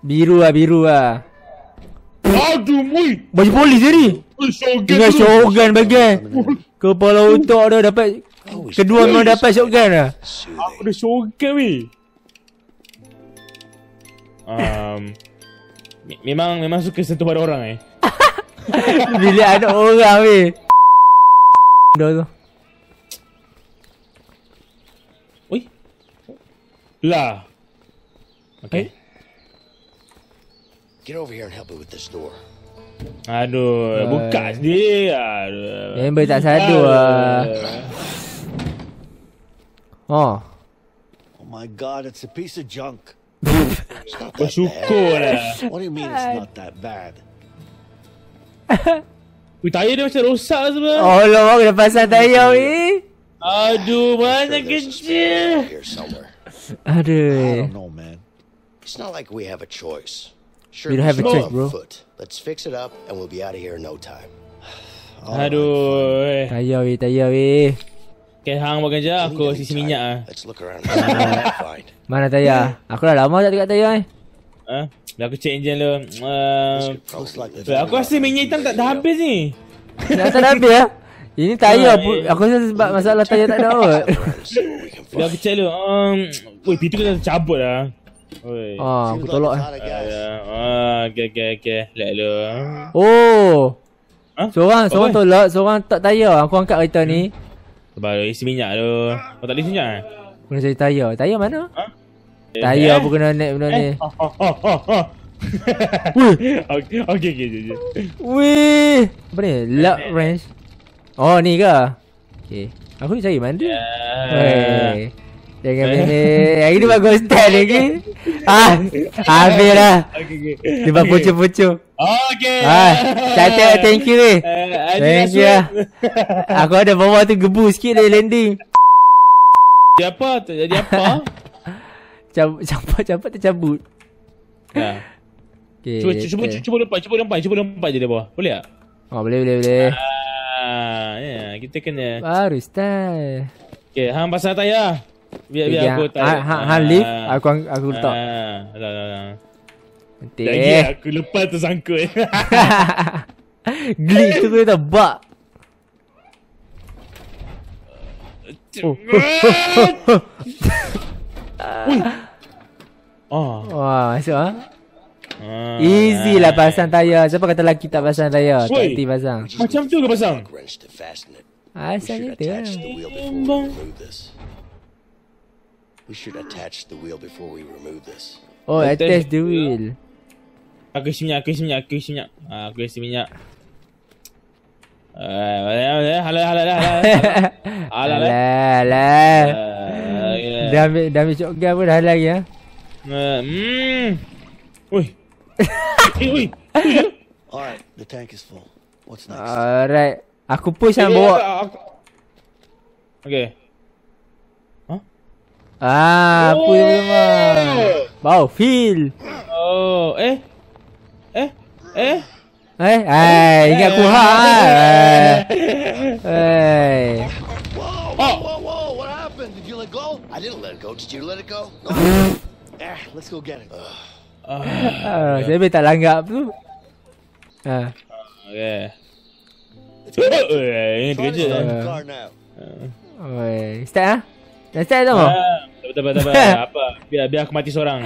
Biru lah, biru lah. Aduh, mui. Baju polis je ni. Shogun Dengan shotgun bagian. Kepala otak dah dapat. Kedua memang dapat shotgun lah. Aku dah shogun, weh. Um, me- memang memang suka sentuh pada orang eh. Bila ada orang weh. Dah tu. Oi. Lah. Okay. Get over here and help me with this door. Aduh, buka sendiri. Aduh. Member tak sadu lah. Oh. Oh my god, it's a piece of junk. It's not that Bersyukur bad. What do you mean it's not that bad? Wih, tayar dia macam rosak sebenarnya. Oh Allah, aku dah pasang tayar weh. Aduh, mana Sure, there's some spare kecil. around here somewhere. I don't know, man. It's not like we have a choice. Sure, We don't have a choice, bro. Foot. Let's fix it up, and we'll be out of here in no time. Aduh. eh. Tayar weh, tayar weh. Okay, hang. Can we Aku sisi minyak ah. Let's look around. Mana tayar? Aku dah lama tak tengok tayar eh. Ha? Dah aku check engine dulu. Uh, the aku rasa minyak hitam tak dah habis ni. Dah tak ada habis ya. Ini tayar pun. Aku rasa sebab masalah tayar tak ada kot. Can Dah aku check dulu. Um, woi, pintu kita tercabut lah. Oi. Ah, aku tolak eh. gas. Ya, ah, okay, okay, okay. Let lu. Oh. Ha? Seorang, seorang tolak, seorang tak tayar. Aku angkat kereta ni. Sebab isi minyak tu. Kau tak ada isi minyak eh? Kena cari tayar. Tayar mana? Ha? Tayar Eh? pun kena naik benda ni. Eh? Oh, oh, oh, oh, oh. okay, okay, okay, okay. Wih. Apa ni? Lock range. Oh ni ke? Okay. Aku ni cari mana? Ya. Weh. Jangan meme. Yang ini bagus style lagi. Ah, habis lah. Okay, okay. Dia buat pucuk-pucuk. Okay. Ah, cantik. Thank you weh. Eh, Thank you lah. Aku ada bawah tu gebu sikit dari landing. Jadi apa? Jadi apa? Cabut, cabut tercabut. Ya. Okay, Cuba, cuba, cuba, cuba lompat, cuba lompat, cuba lompat je dia bawah. Boleh tak? Oh, boleh, boleh, boleh. Ah, ya, kita kena. Baru style. Okay, hang pasang tayar. Biar biar aku tak. ha- ha- Han lift, aku aku letak. Ah, dah, dah. Nanti. Lagi aku lepas tersangkut. Glitch tu kena tak bug. Oh. Oh. Wah, masuk ah. Ah, Easy lah pasang tayar. Siapa kata lelaki tak pasang tayar? Tak hati pasang. Macam tu ke pasang? Should gitu lah. attach the wheel before we remove this. We should attach the wheel before we remove this. Oh, Attach the wheel. Aku isi minyak, aku isi minyak, aku isi minyak. Ah, aku isi minyak. Ah, halal, halal, halal, halal. Halal, eh? Alah, alah. Ah, ya. Dah ambil, dah ambil shotgun pun dah lagi ah. Hmm. Ui. Eh, ui. All right, the tank is full. What's next? Alright. Aku push Eh, yang bawa. Okay. Ah, Oh. push memang. Bau, feel. Oh, eh? Eh? Eh? Eh, ai, ingat aku ha. Eh. Whoa, Oh. whoa, whoa, what happened? Did you let go? I didn't let it go. Did you let it go? No. Ah, let's go get it. Ah, saya tak langgap tu. Ah, Okay. Eh, ini kerja. Uh, now. oi, start ah. Dah start tu. Ah, betul betul betul. Apa? Biar biar aku mati seorang.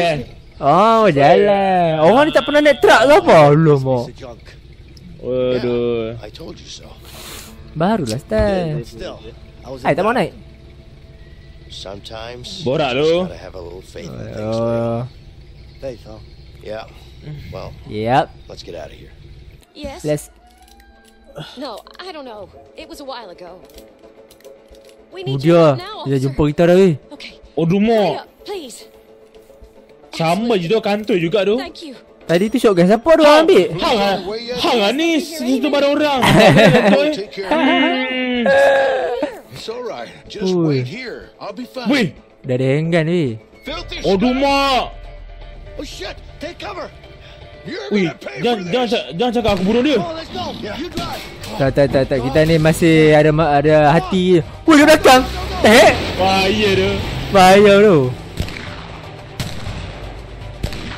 Kan? Oh, jalan. Orang ni tak pernah naik truck ke apa? Alamak. You so. Barulah start. Hai, tak mau naik? Sometimes Borak lu. Oh, Faith, huh? Yeah. Well, yep. let's get out of here. Yes? Let's No, I don't know. It was a while ago. We Oh need you dia now, Dia jumpa kita dah weh Okay, Oh, rumah. Sama je tu kantor juga tu. Thank you. Tadi tu shotgun siapa tu orang ambil Hang ah. Hang ah ni situ pada orang. Take care of it. It's all right. Just Oi. wait here. I'll be fine. Weh. Dah ada handgun weh Filthy Oh, rumah. Oh shit! Take cover! Pay jangan jangan jangan cakap aku bunuh dia. Tak tak tak tak Kita ni masih ada ada hati Woi dia belakang Eh Bahaya dia. Bahaya tu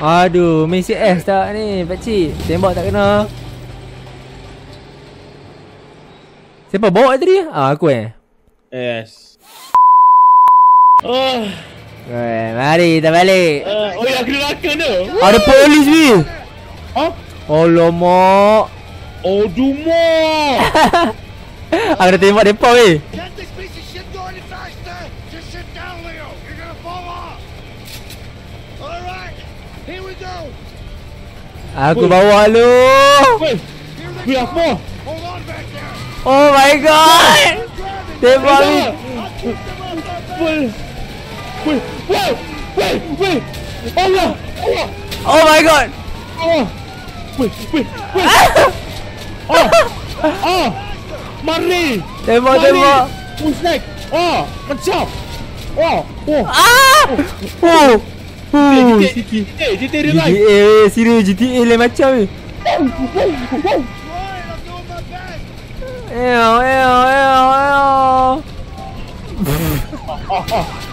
Aduh Main CS tak ni pakcik Tembak tak kena? Siapa bawa tadi? Ah aku eh. Yes. Oh, Eh, Mari kita balik. Uh, oh ya kena rakan tu. Ada polis weh Ha? Alamak. Oh, rumah. Aku dah tembak mereka weh Get this piece of shit going any faster! Just sit down, Leo! You're gonna fall off! Alright! Here we go! Aku bawa lu Weh. Weh, apa? Oh my god Tembak ni Weh. Weh, weh, weh, weh. Allah, Allah. Oh my god Oh. Weh, weh, weh. Oh. Oh. Mari. Tembak tembak Oh, snack. Oh, macam. Oh, oh. Ah Oh Oh GTA, sikit GTA, GTA real life. GTA weh Serius GTA lain macam best! Ew ew ew ew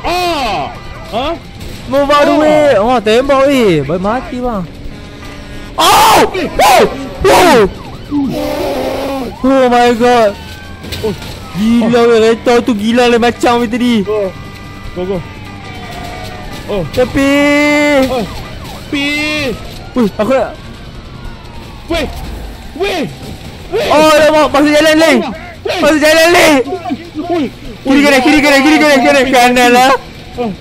Ah. Ha? Mau baru weh Oh tembak weh Baik mati bang Oh Oh Oh Oh my god Oh Gila weh Kereta tu gila lain macam weh tadi Go. Go, go. Oh, Tapi oh. Pi. Weh aku nak Weh. Weh. Weh. Oh dah Masuk jalan ni Masuk jalan ni. Kiri kanan kiri kanan kiri kanan kanan Kanan lah Oh.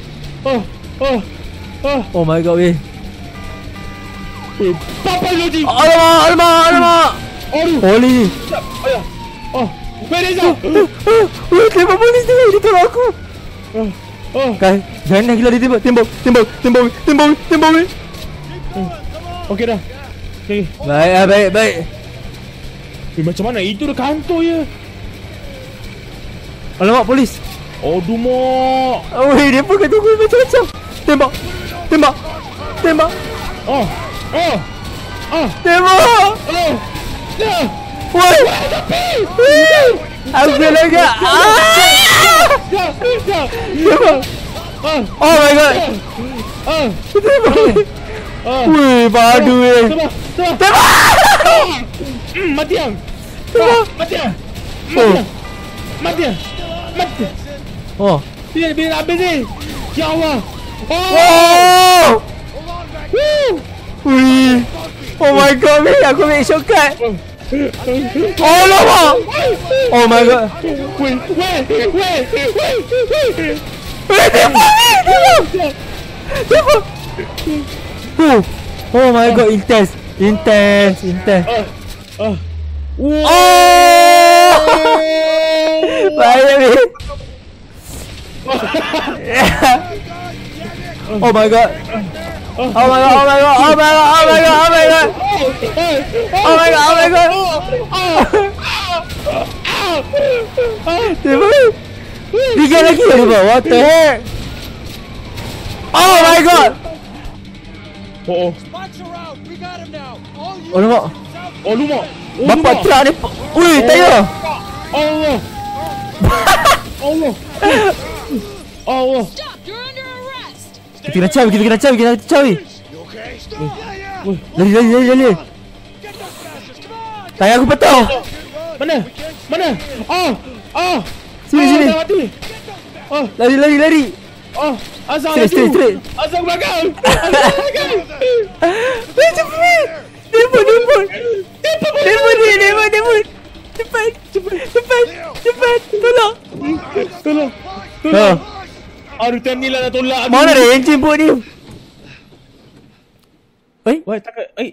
Oh. Oh. Oh. Oh my god weh. Papa Lodi. Alamak alamak alamak Aduh. Oli Ayah. Oh. Weh, Reza. Weh tembak polis tu weh Dia tolong aku Oh. Oh. Kan Jangan gila dia tembak Tembak Tembak Tembak Tembak Tembak weh Okey dah. Okey. Baik ah baik baik Eh, macam mana? Itu dah kantor je. Alamak polis Oh, dumo. Oh, Weh dia pun kata aku macam-macam Tembak Tembak Tembak Oh. Oh. Oh. Tembak Oh. Ya. Woi Aku kena agak Ah Ah. Oh my god Ah. Ah. Weh padu Tembak. Tembak Hmm, mati yang. Tembak Mati yang. Oh Mati yang. Mati. Oh Bila bila habis ni. Ya Allah. Oh. Weh Oh my god weh Aku ambil shortcut Oh lama Oh my god Weh, weh, weh, weh, weh. Weh tembak weh Tembak Tembak Oh Oh my god intense Intense Intense Ah. Oh Bahaya weh Oh my god Oh my god, oh my god, oh my god, oh my god, oh my god Oh my god, oh my god weh Tiga lagi ya tembak, what the heck Oh my god Oh, oh. Oh nampak Oh, lumak. Oh, Bapak truk ni Ui, tayar Allah. Allah. Allah. Stop! Kita kena cawi, kita kena cawi, kita kena cawi. Lari, lari, lari, lari. Tangan aku patah. Mana? Mana? Ah! Ah! Sini, ah, sini. mati. Ah, Lari, lari, lari. ah, asal Straight, straight, straight. Asal ke belakang. Asal ke belakang. Cepat. Depot, depot. Depot ni, depot, depot. Cepat, cepat, cepat, cepat. Tolong. Tolong. Tolong. Aduh, time ni lah nak tolak. Mana ada enjin bot ni? Oi, Wah, tak Eh.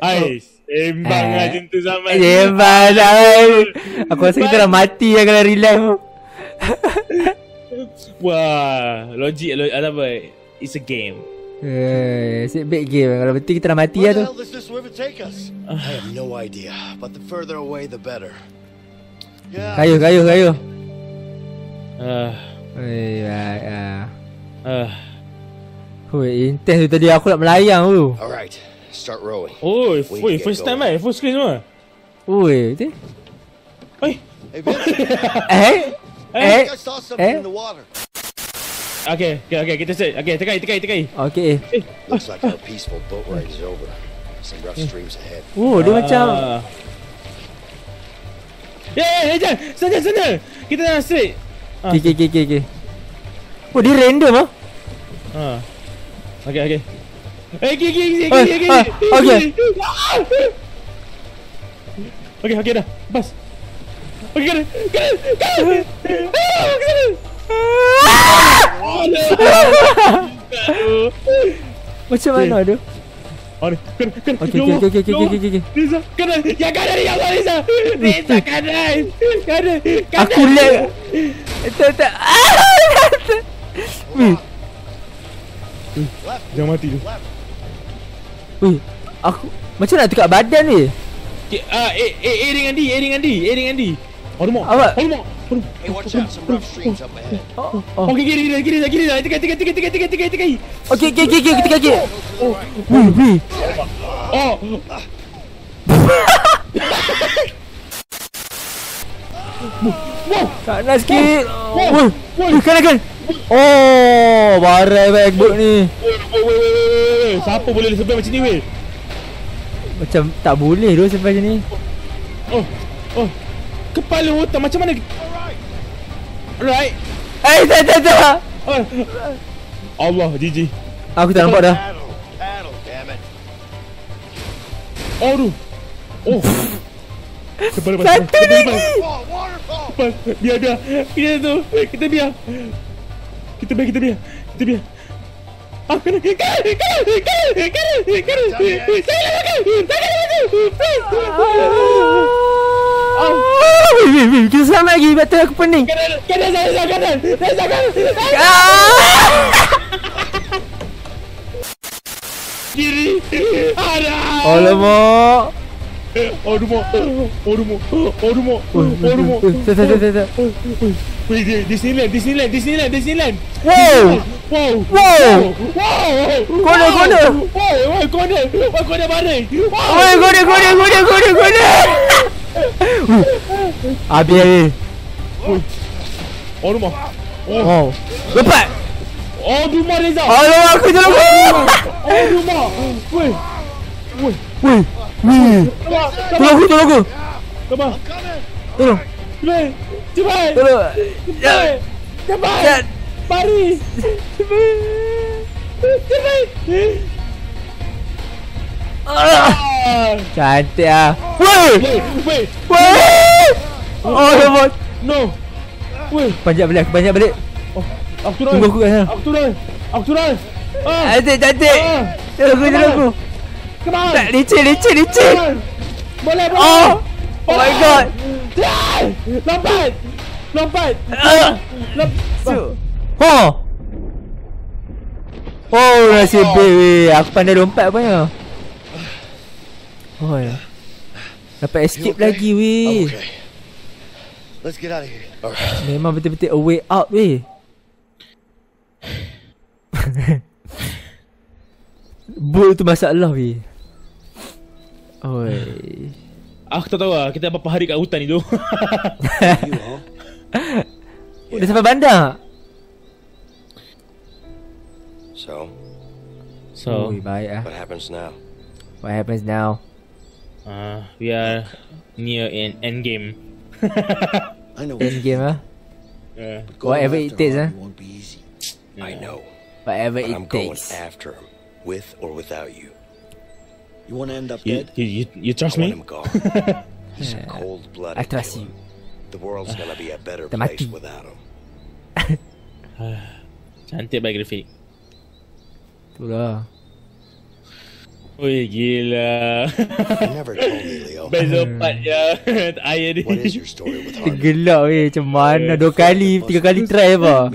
Ais. Sembang Eh. lah macam tu zaman. Jembat dah. Aku rasa kita dah mati lah kalau realize. Wah, logik lo apa? It's a game. Eh, asyik bad game. Kalau betul kita dah mati Where lah tu. hell does this river take us? I have no idea, but the further away, the better. Yeah. Kayu, kayu, kayu. Ah, Oi, baik ah. ah. Hui, intense tu tadi aku nak melayang tu. All right, start. Oh, woi, can get first time eh, full screen semua. Oi, betul? Oi, Eh? I Eh? Eh? water. okay, okay, okay, kita set. Okay, tekai, tekai, tekai. Okey. Looks like our peaceful boat ride is over. Some rough streams ahead. Oh, dia macam Ah. Eh, eh, jangan. Sana, sana. Kita nak straight. Ah. Okey, okey, okey, okey. Oh, dia random ah. Ha. Okay, okay. Eh, okay, okay, okay, Ah, okay, okay. ah, okay. Okay, okay dah. Bas. Okay, kena. Kena. Kena. Ah, kena. Macam mana tu? Aduh, kena, kena. Okey, Ya okey, Allah, okey, okey, ya okey, Allah. okey, okey. Riza, kanan. Ya, kanan, ya Allah, Riza. Riza, kanan. Kanan. Kanan. Aku lag. Tak, tak. Ah! Wih, Jangan mati tu. wih. Aku macam nak dekat badan ni. Okay, ah, A, A, A dengan D, A dengan D, A dengan D. Alamak. Apa? Alamak. Hey, watch out, some rough streams up ahead. Oh, oh. Okey, kiri dah, kiri dah, kiri dah. Tekai, tekai, tekai, tekai, tekai, tekai, tekai. Okey, okey, okey, okey, ketika okey. Wih, wih. Oh. Kanan sikit. Wih, wih, kanan kan. Oh, barai backbook ni. Woi, woi, woi, woi, woi, woi. Siapa boleh sebelah macam ni, weh? Macam tak boleh tu sampai macam ni. Oh, oh. Kepala otak macam mana? Right. Eh, tak, tak, tak. Allah, GG. Aku tak nampak dah. Aduh. Oh. Kepala bas. Satu Kepala lagi. Oh! Bas. Biar, biar. Kita tu. Kita biar. Kita biar, kita biar. Kita biar. Ah, kena, kena, kena, kena, kena, kena, kena. Saya nak makan, saya nak makan. Please. Ah, wih, wih, wih. Kita selamat lagi. Batal aku pening. Kanan, kanan, kanan. Saya, saya, kanan. Ah! Kiri. Ada. Alamak. Aduh. Aduh. Aduh. Aduh. Tak, tak, tak, tak, tak. Wait, di- Disneyland, Disneyland, Disneyland, Disneyland. Wow. Wow. Wow. Wow. Corner, corner. Wow, wow, corner. Wow, corner baring. Wow. Gode, gode, gode. Habis, habis. Aduh, mak. Oh, Wow. Lepas. aduh, mak Reza. Alamak, aku tolong aku. Aduh, mak. Weh. Weh. Wih. Sabar, Tolong aku, tolong aku. sabar. Tolong. Cepat. Cepat. Tolong. Ya. Cepat. Cepat. Ya. Cepat. Ah. Ah. Cantik ah. Wih. Weh, weh. Wih. Oh, alamak. No. Weh. Panjat balik, aku panjat balik. Aku turun. Tunggu aku kat sana. Aku turun. Aku turun. Ah. Cantik, cantik. Ah. Tolong aku, tolong aku. Come on. Tak, licin, licin, licin. Boleh, boleh. Oh. Oh my god. Lompat. Lompat. Ah. Lompat. So. Oh. Oh, nasib baik weh. Aku pandai lompat apanya. Oh ya. Dapat escape okay? lagi weh. Okay. Let's get out of here. All right. Memang betul-betul a way out weh. Bull tu masalah weh. Oi. Aku tak tahu lah Kita berapa hari kat hutan itu You, huh? Dah sampai bandar. So, So, Ui, baik ah. what happens now? What happens now? uh, we are near an end game. I know. End game ah. Uh, but going Whatever it takes, easy. I know, Whatever but it I'm going takes. after him, with or without you. You want to end up you, dead? you, you, you trust me? He's a Yeah. cold-blooded I trust killer. you. The world's gonna be a better place mati. without him. Cantik baik grafik. Itulah. Ui, gila. You never told me, Leo. Best part ya. Ayah What is dia. your story with Harvey? Gelak weh macam mana dua kali, tiga kali try apa?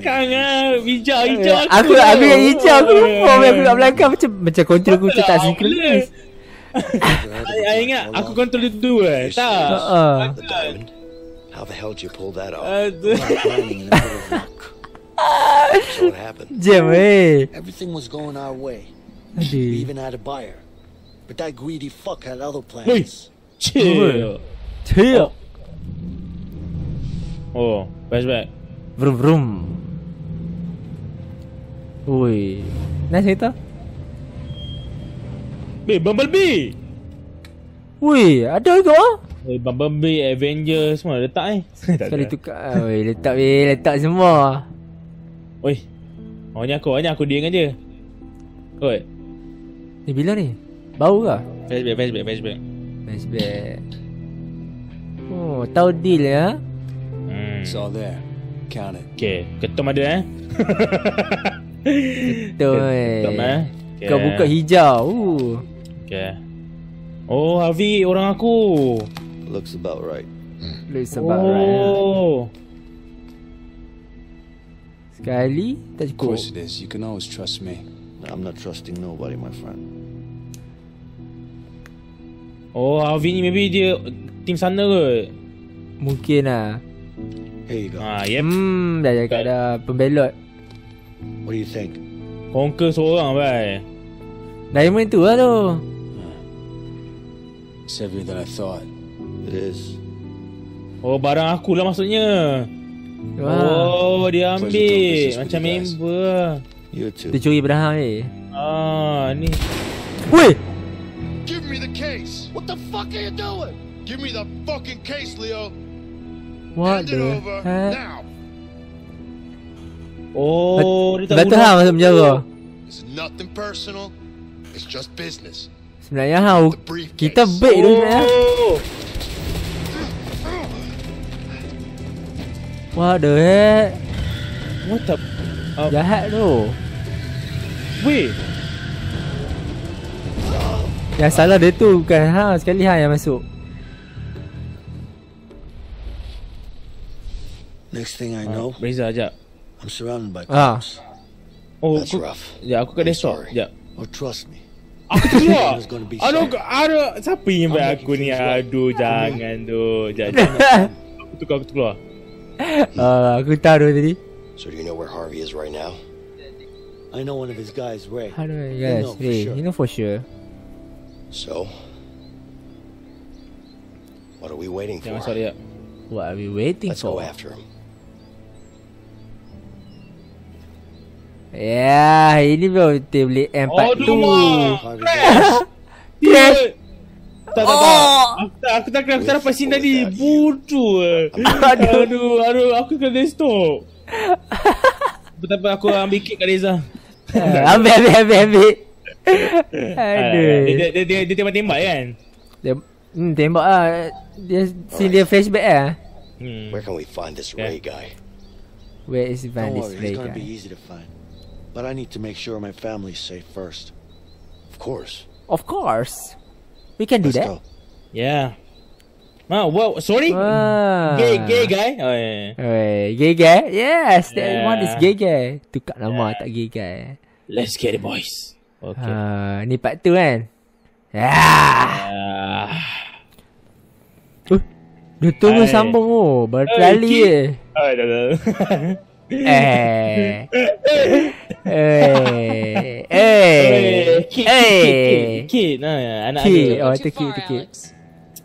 Kang a ah, bijak Eh, Aku aku yang hijau aku lupa weh aku kat belakang macam macam kontrol aku macam tak synchronize. Ayah ingat aku kontrol itu dua. Tak. Ha. The diamond? How the hell did you pull that off? Aduh. Jam weh. Everything was going our way. We even had a buyer. But that greedy fuck had other plans. Chill. Cik. Oh, flashback. Vroom vroom. Ui. Nice kereta. Beh, Bumblebee. Ui, ada ke? Eh, Bumblebee, Avenger semua letak eh. Sekali tukar. Ui, letak weh, letak semua. Oi. Oh, ni aku, ni aku dia dengan dia. Kot. Ni bila ni? Bau ke? Flashback, flashback, flashback. Flashback. Oh, tahu deal ya? Hmm. It's all there. Count it. Okay, ketum ada eh. Betul eh. Ketum eh. Okay. Kau buka hijau. Uh. Okay. Oh, Harvey orang aku. Looks about right. Looks about right. ah. oh. Sekali tak Of cukup. course it is. You can always trust me. I'm not trusting nobody, my friend. Oh, Harvey ni maybe dia tim sana ke? Mungkin lah. Here you go. Ah, yep. Hmm, dah cakap dah pembelot. What do you think? Conquer seorang, bai. Diamond tu lah tu. It's heavier than I thought. It is. Oh, barang aku lah maksudnya. Wah. Oh, dia ambil. with Macam member lah. You too. Dia curi berahang eh. Ah, ni. Woi! Give me the case. What the fuck are you doing? Give me the fucking case, Leo. What Hand it over heck? now. Oh, dia tak Sebab tu guna hang masuk It's nothing personal. It's just business. Sebenarnya hang The briefcase. kita baik tu sebenarnya. What the heck? What the... Oh, Jahat tu. weh. Yang salah dia tu bukan hang sekali hang yang masuk. Next thing I know, Reza, sekejap. I'm surrounded by Ah. cops. Oh, That's aku... rough. Sekejap, aku kat desktop. sorry. Sekejap. Oh, trust me. Aku be Aduh, aduh, siapa yang making aku ni? Aduh, jangan tu. Jangan. Aku tukar, aku keluar. Ah, aku tahu tadi. So do you know where Harvey is right now? I know one of his guys, Ray. How do I guys? Hey, sure. you know for sure. So, what are we waiting Jangan for? masuk dia. What are we waiting Let's go after him. Ya, ini baru kita boleh empat tu. Aduh, Harvey Crash. Crash. Tak, tak, tak. Aku tak, aku tak, aku tak dapat scene tadi. Bodoh. eh. Aduh. Aduh, aduh, aku kena desktop. Betapa aku ambil kek kat Reza. Ah, Ambil, ambil, ambil, ambil. Aduh. Dia, dia, dia, dia tembak-tembak kan? Dia, hmm, tembak lah. Dia, scene dia flashback lah. Hmm. Where can we find this Ray guy? Where is Van Don't this worry, Ray it's gonna be easy to find. But I need to make sure my family's safe first. Of course. Of course. We can do Let's that. go. Yeah. Ah, wow, sorry? Wah. Gay, gay guy? Oh, yeah. Wey, gay guy? Yes, that one is gay guy. Tukar nama Yeah. tak gay guy. Let's get it, boys. Okay. Ha, ni part tu kan? Ya. Ah. Uh, dia tunggu sambung oh. Baru Eh, kali Kit. je. Ah, dah, dah. Eh. Eh. Eh. Eh, Kit, Kit, Kit, Eh. Kit, Kit. Nah, anak Kit. dia. Oh, tu far, tu. Alex.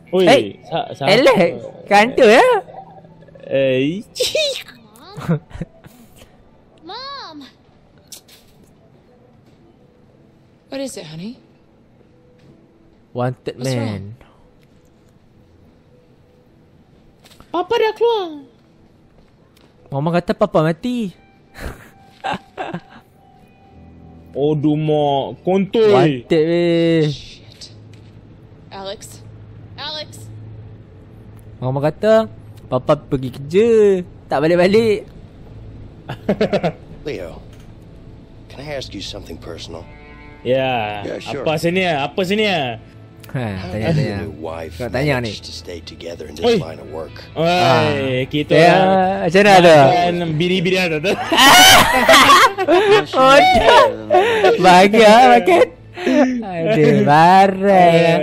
Oi, Eh, sa- sa- Alex, kantor ya? Eh, What is it, honey? Wanted What's man. Papa dah keluar. Mama kata papa mati. Oh, Aduh mak, kontol. Wanted weh. Alex? Alex? Mama kata papa pergi kerja. Tak balik-balik. Leo, can I ask you something personal? Ya, Yeah, sure. apa sini ya? Apa sini ya? Ha, tanya tanya. Kau tanya ni. manage to stay together in Oi. this line of work? Oi, kita Ya, macam mana tu? makan biri-biri ada tu. Oh, Bahagia makan. Aduh, barang lah.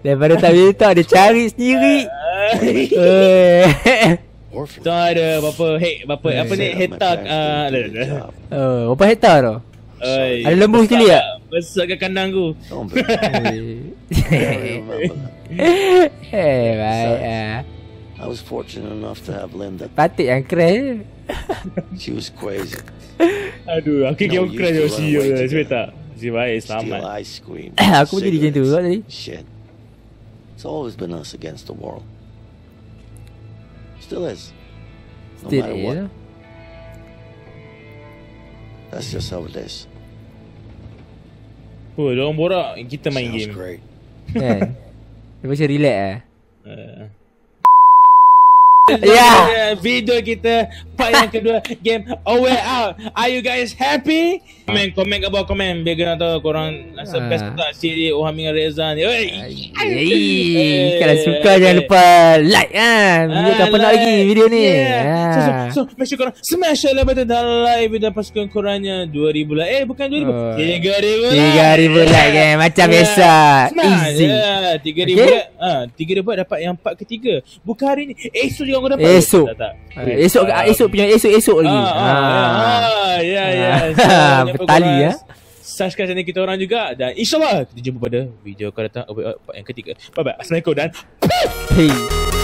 Daripada tak minta, dia cari sendiri. Eh. Orphan. Tu ada berapa hek berapa apa ni hektar ah ada ada. Oh, berapa hektar tu? Oi. Ada lembu sekali tak? Besar ke kandang aku. Eh, eh, baik ah. I was fortunate enough to have Linda. Patut yang crash. She was crazy. Aduh, aku kira No, kira you je used to si run away yo. together. Sebab tak. Si baik selamat. Aku pun jadi macam tu tadi. Shit. It's always been us against the world. Still is. No Still matter what. is. That's just how it is. Oh, dia orang borak kita main Sounds game. great. Kan? Dia macam relax eh. Uh. Ya. Video kita part yang kedua game A Way Out. Are you guys happy? Komen komen kat bawah komen biar nak tahu korang rasa Ah. best tak si Oham dengan Reza ni. Oi. Eh, kalau suka jangan lupa like kan. Video tak pernah lagi video ni. Yeah. So, so, Ha. so, make sure korang smash the button dan like video pasukan korangnya 2000 like. Eh, bukan 2000. Oh. 3000 like. Tiga ribu like kan Macam Yeah. biasa Smash. Easy Yeah, 3000 Okay. like. Ah, 3000 dapat yang part ketiga. Bukan hari ni. Esok juga kau dapat. Esok. Tak, tak. Ah, Esok Esok punya esok-esok lagi. Ah, ah, ah, ya, ya. Korang ya. Subscribe channel kita orang juga. Dan insyaAllah Kita jumpa pada video akan datang Apa- apa- Yang ketiga. Bye bye Assalamualaikum dan Peace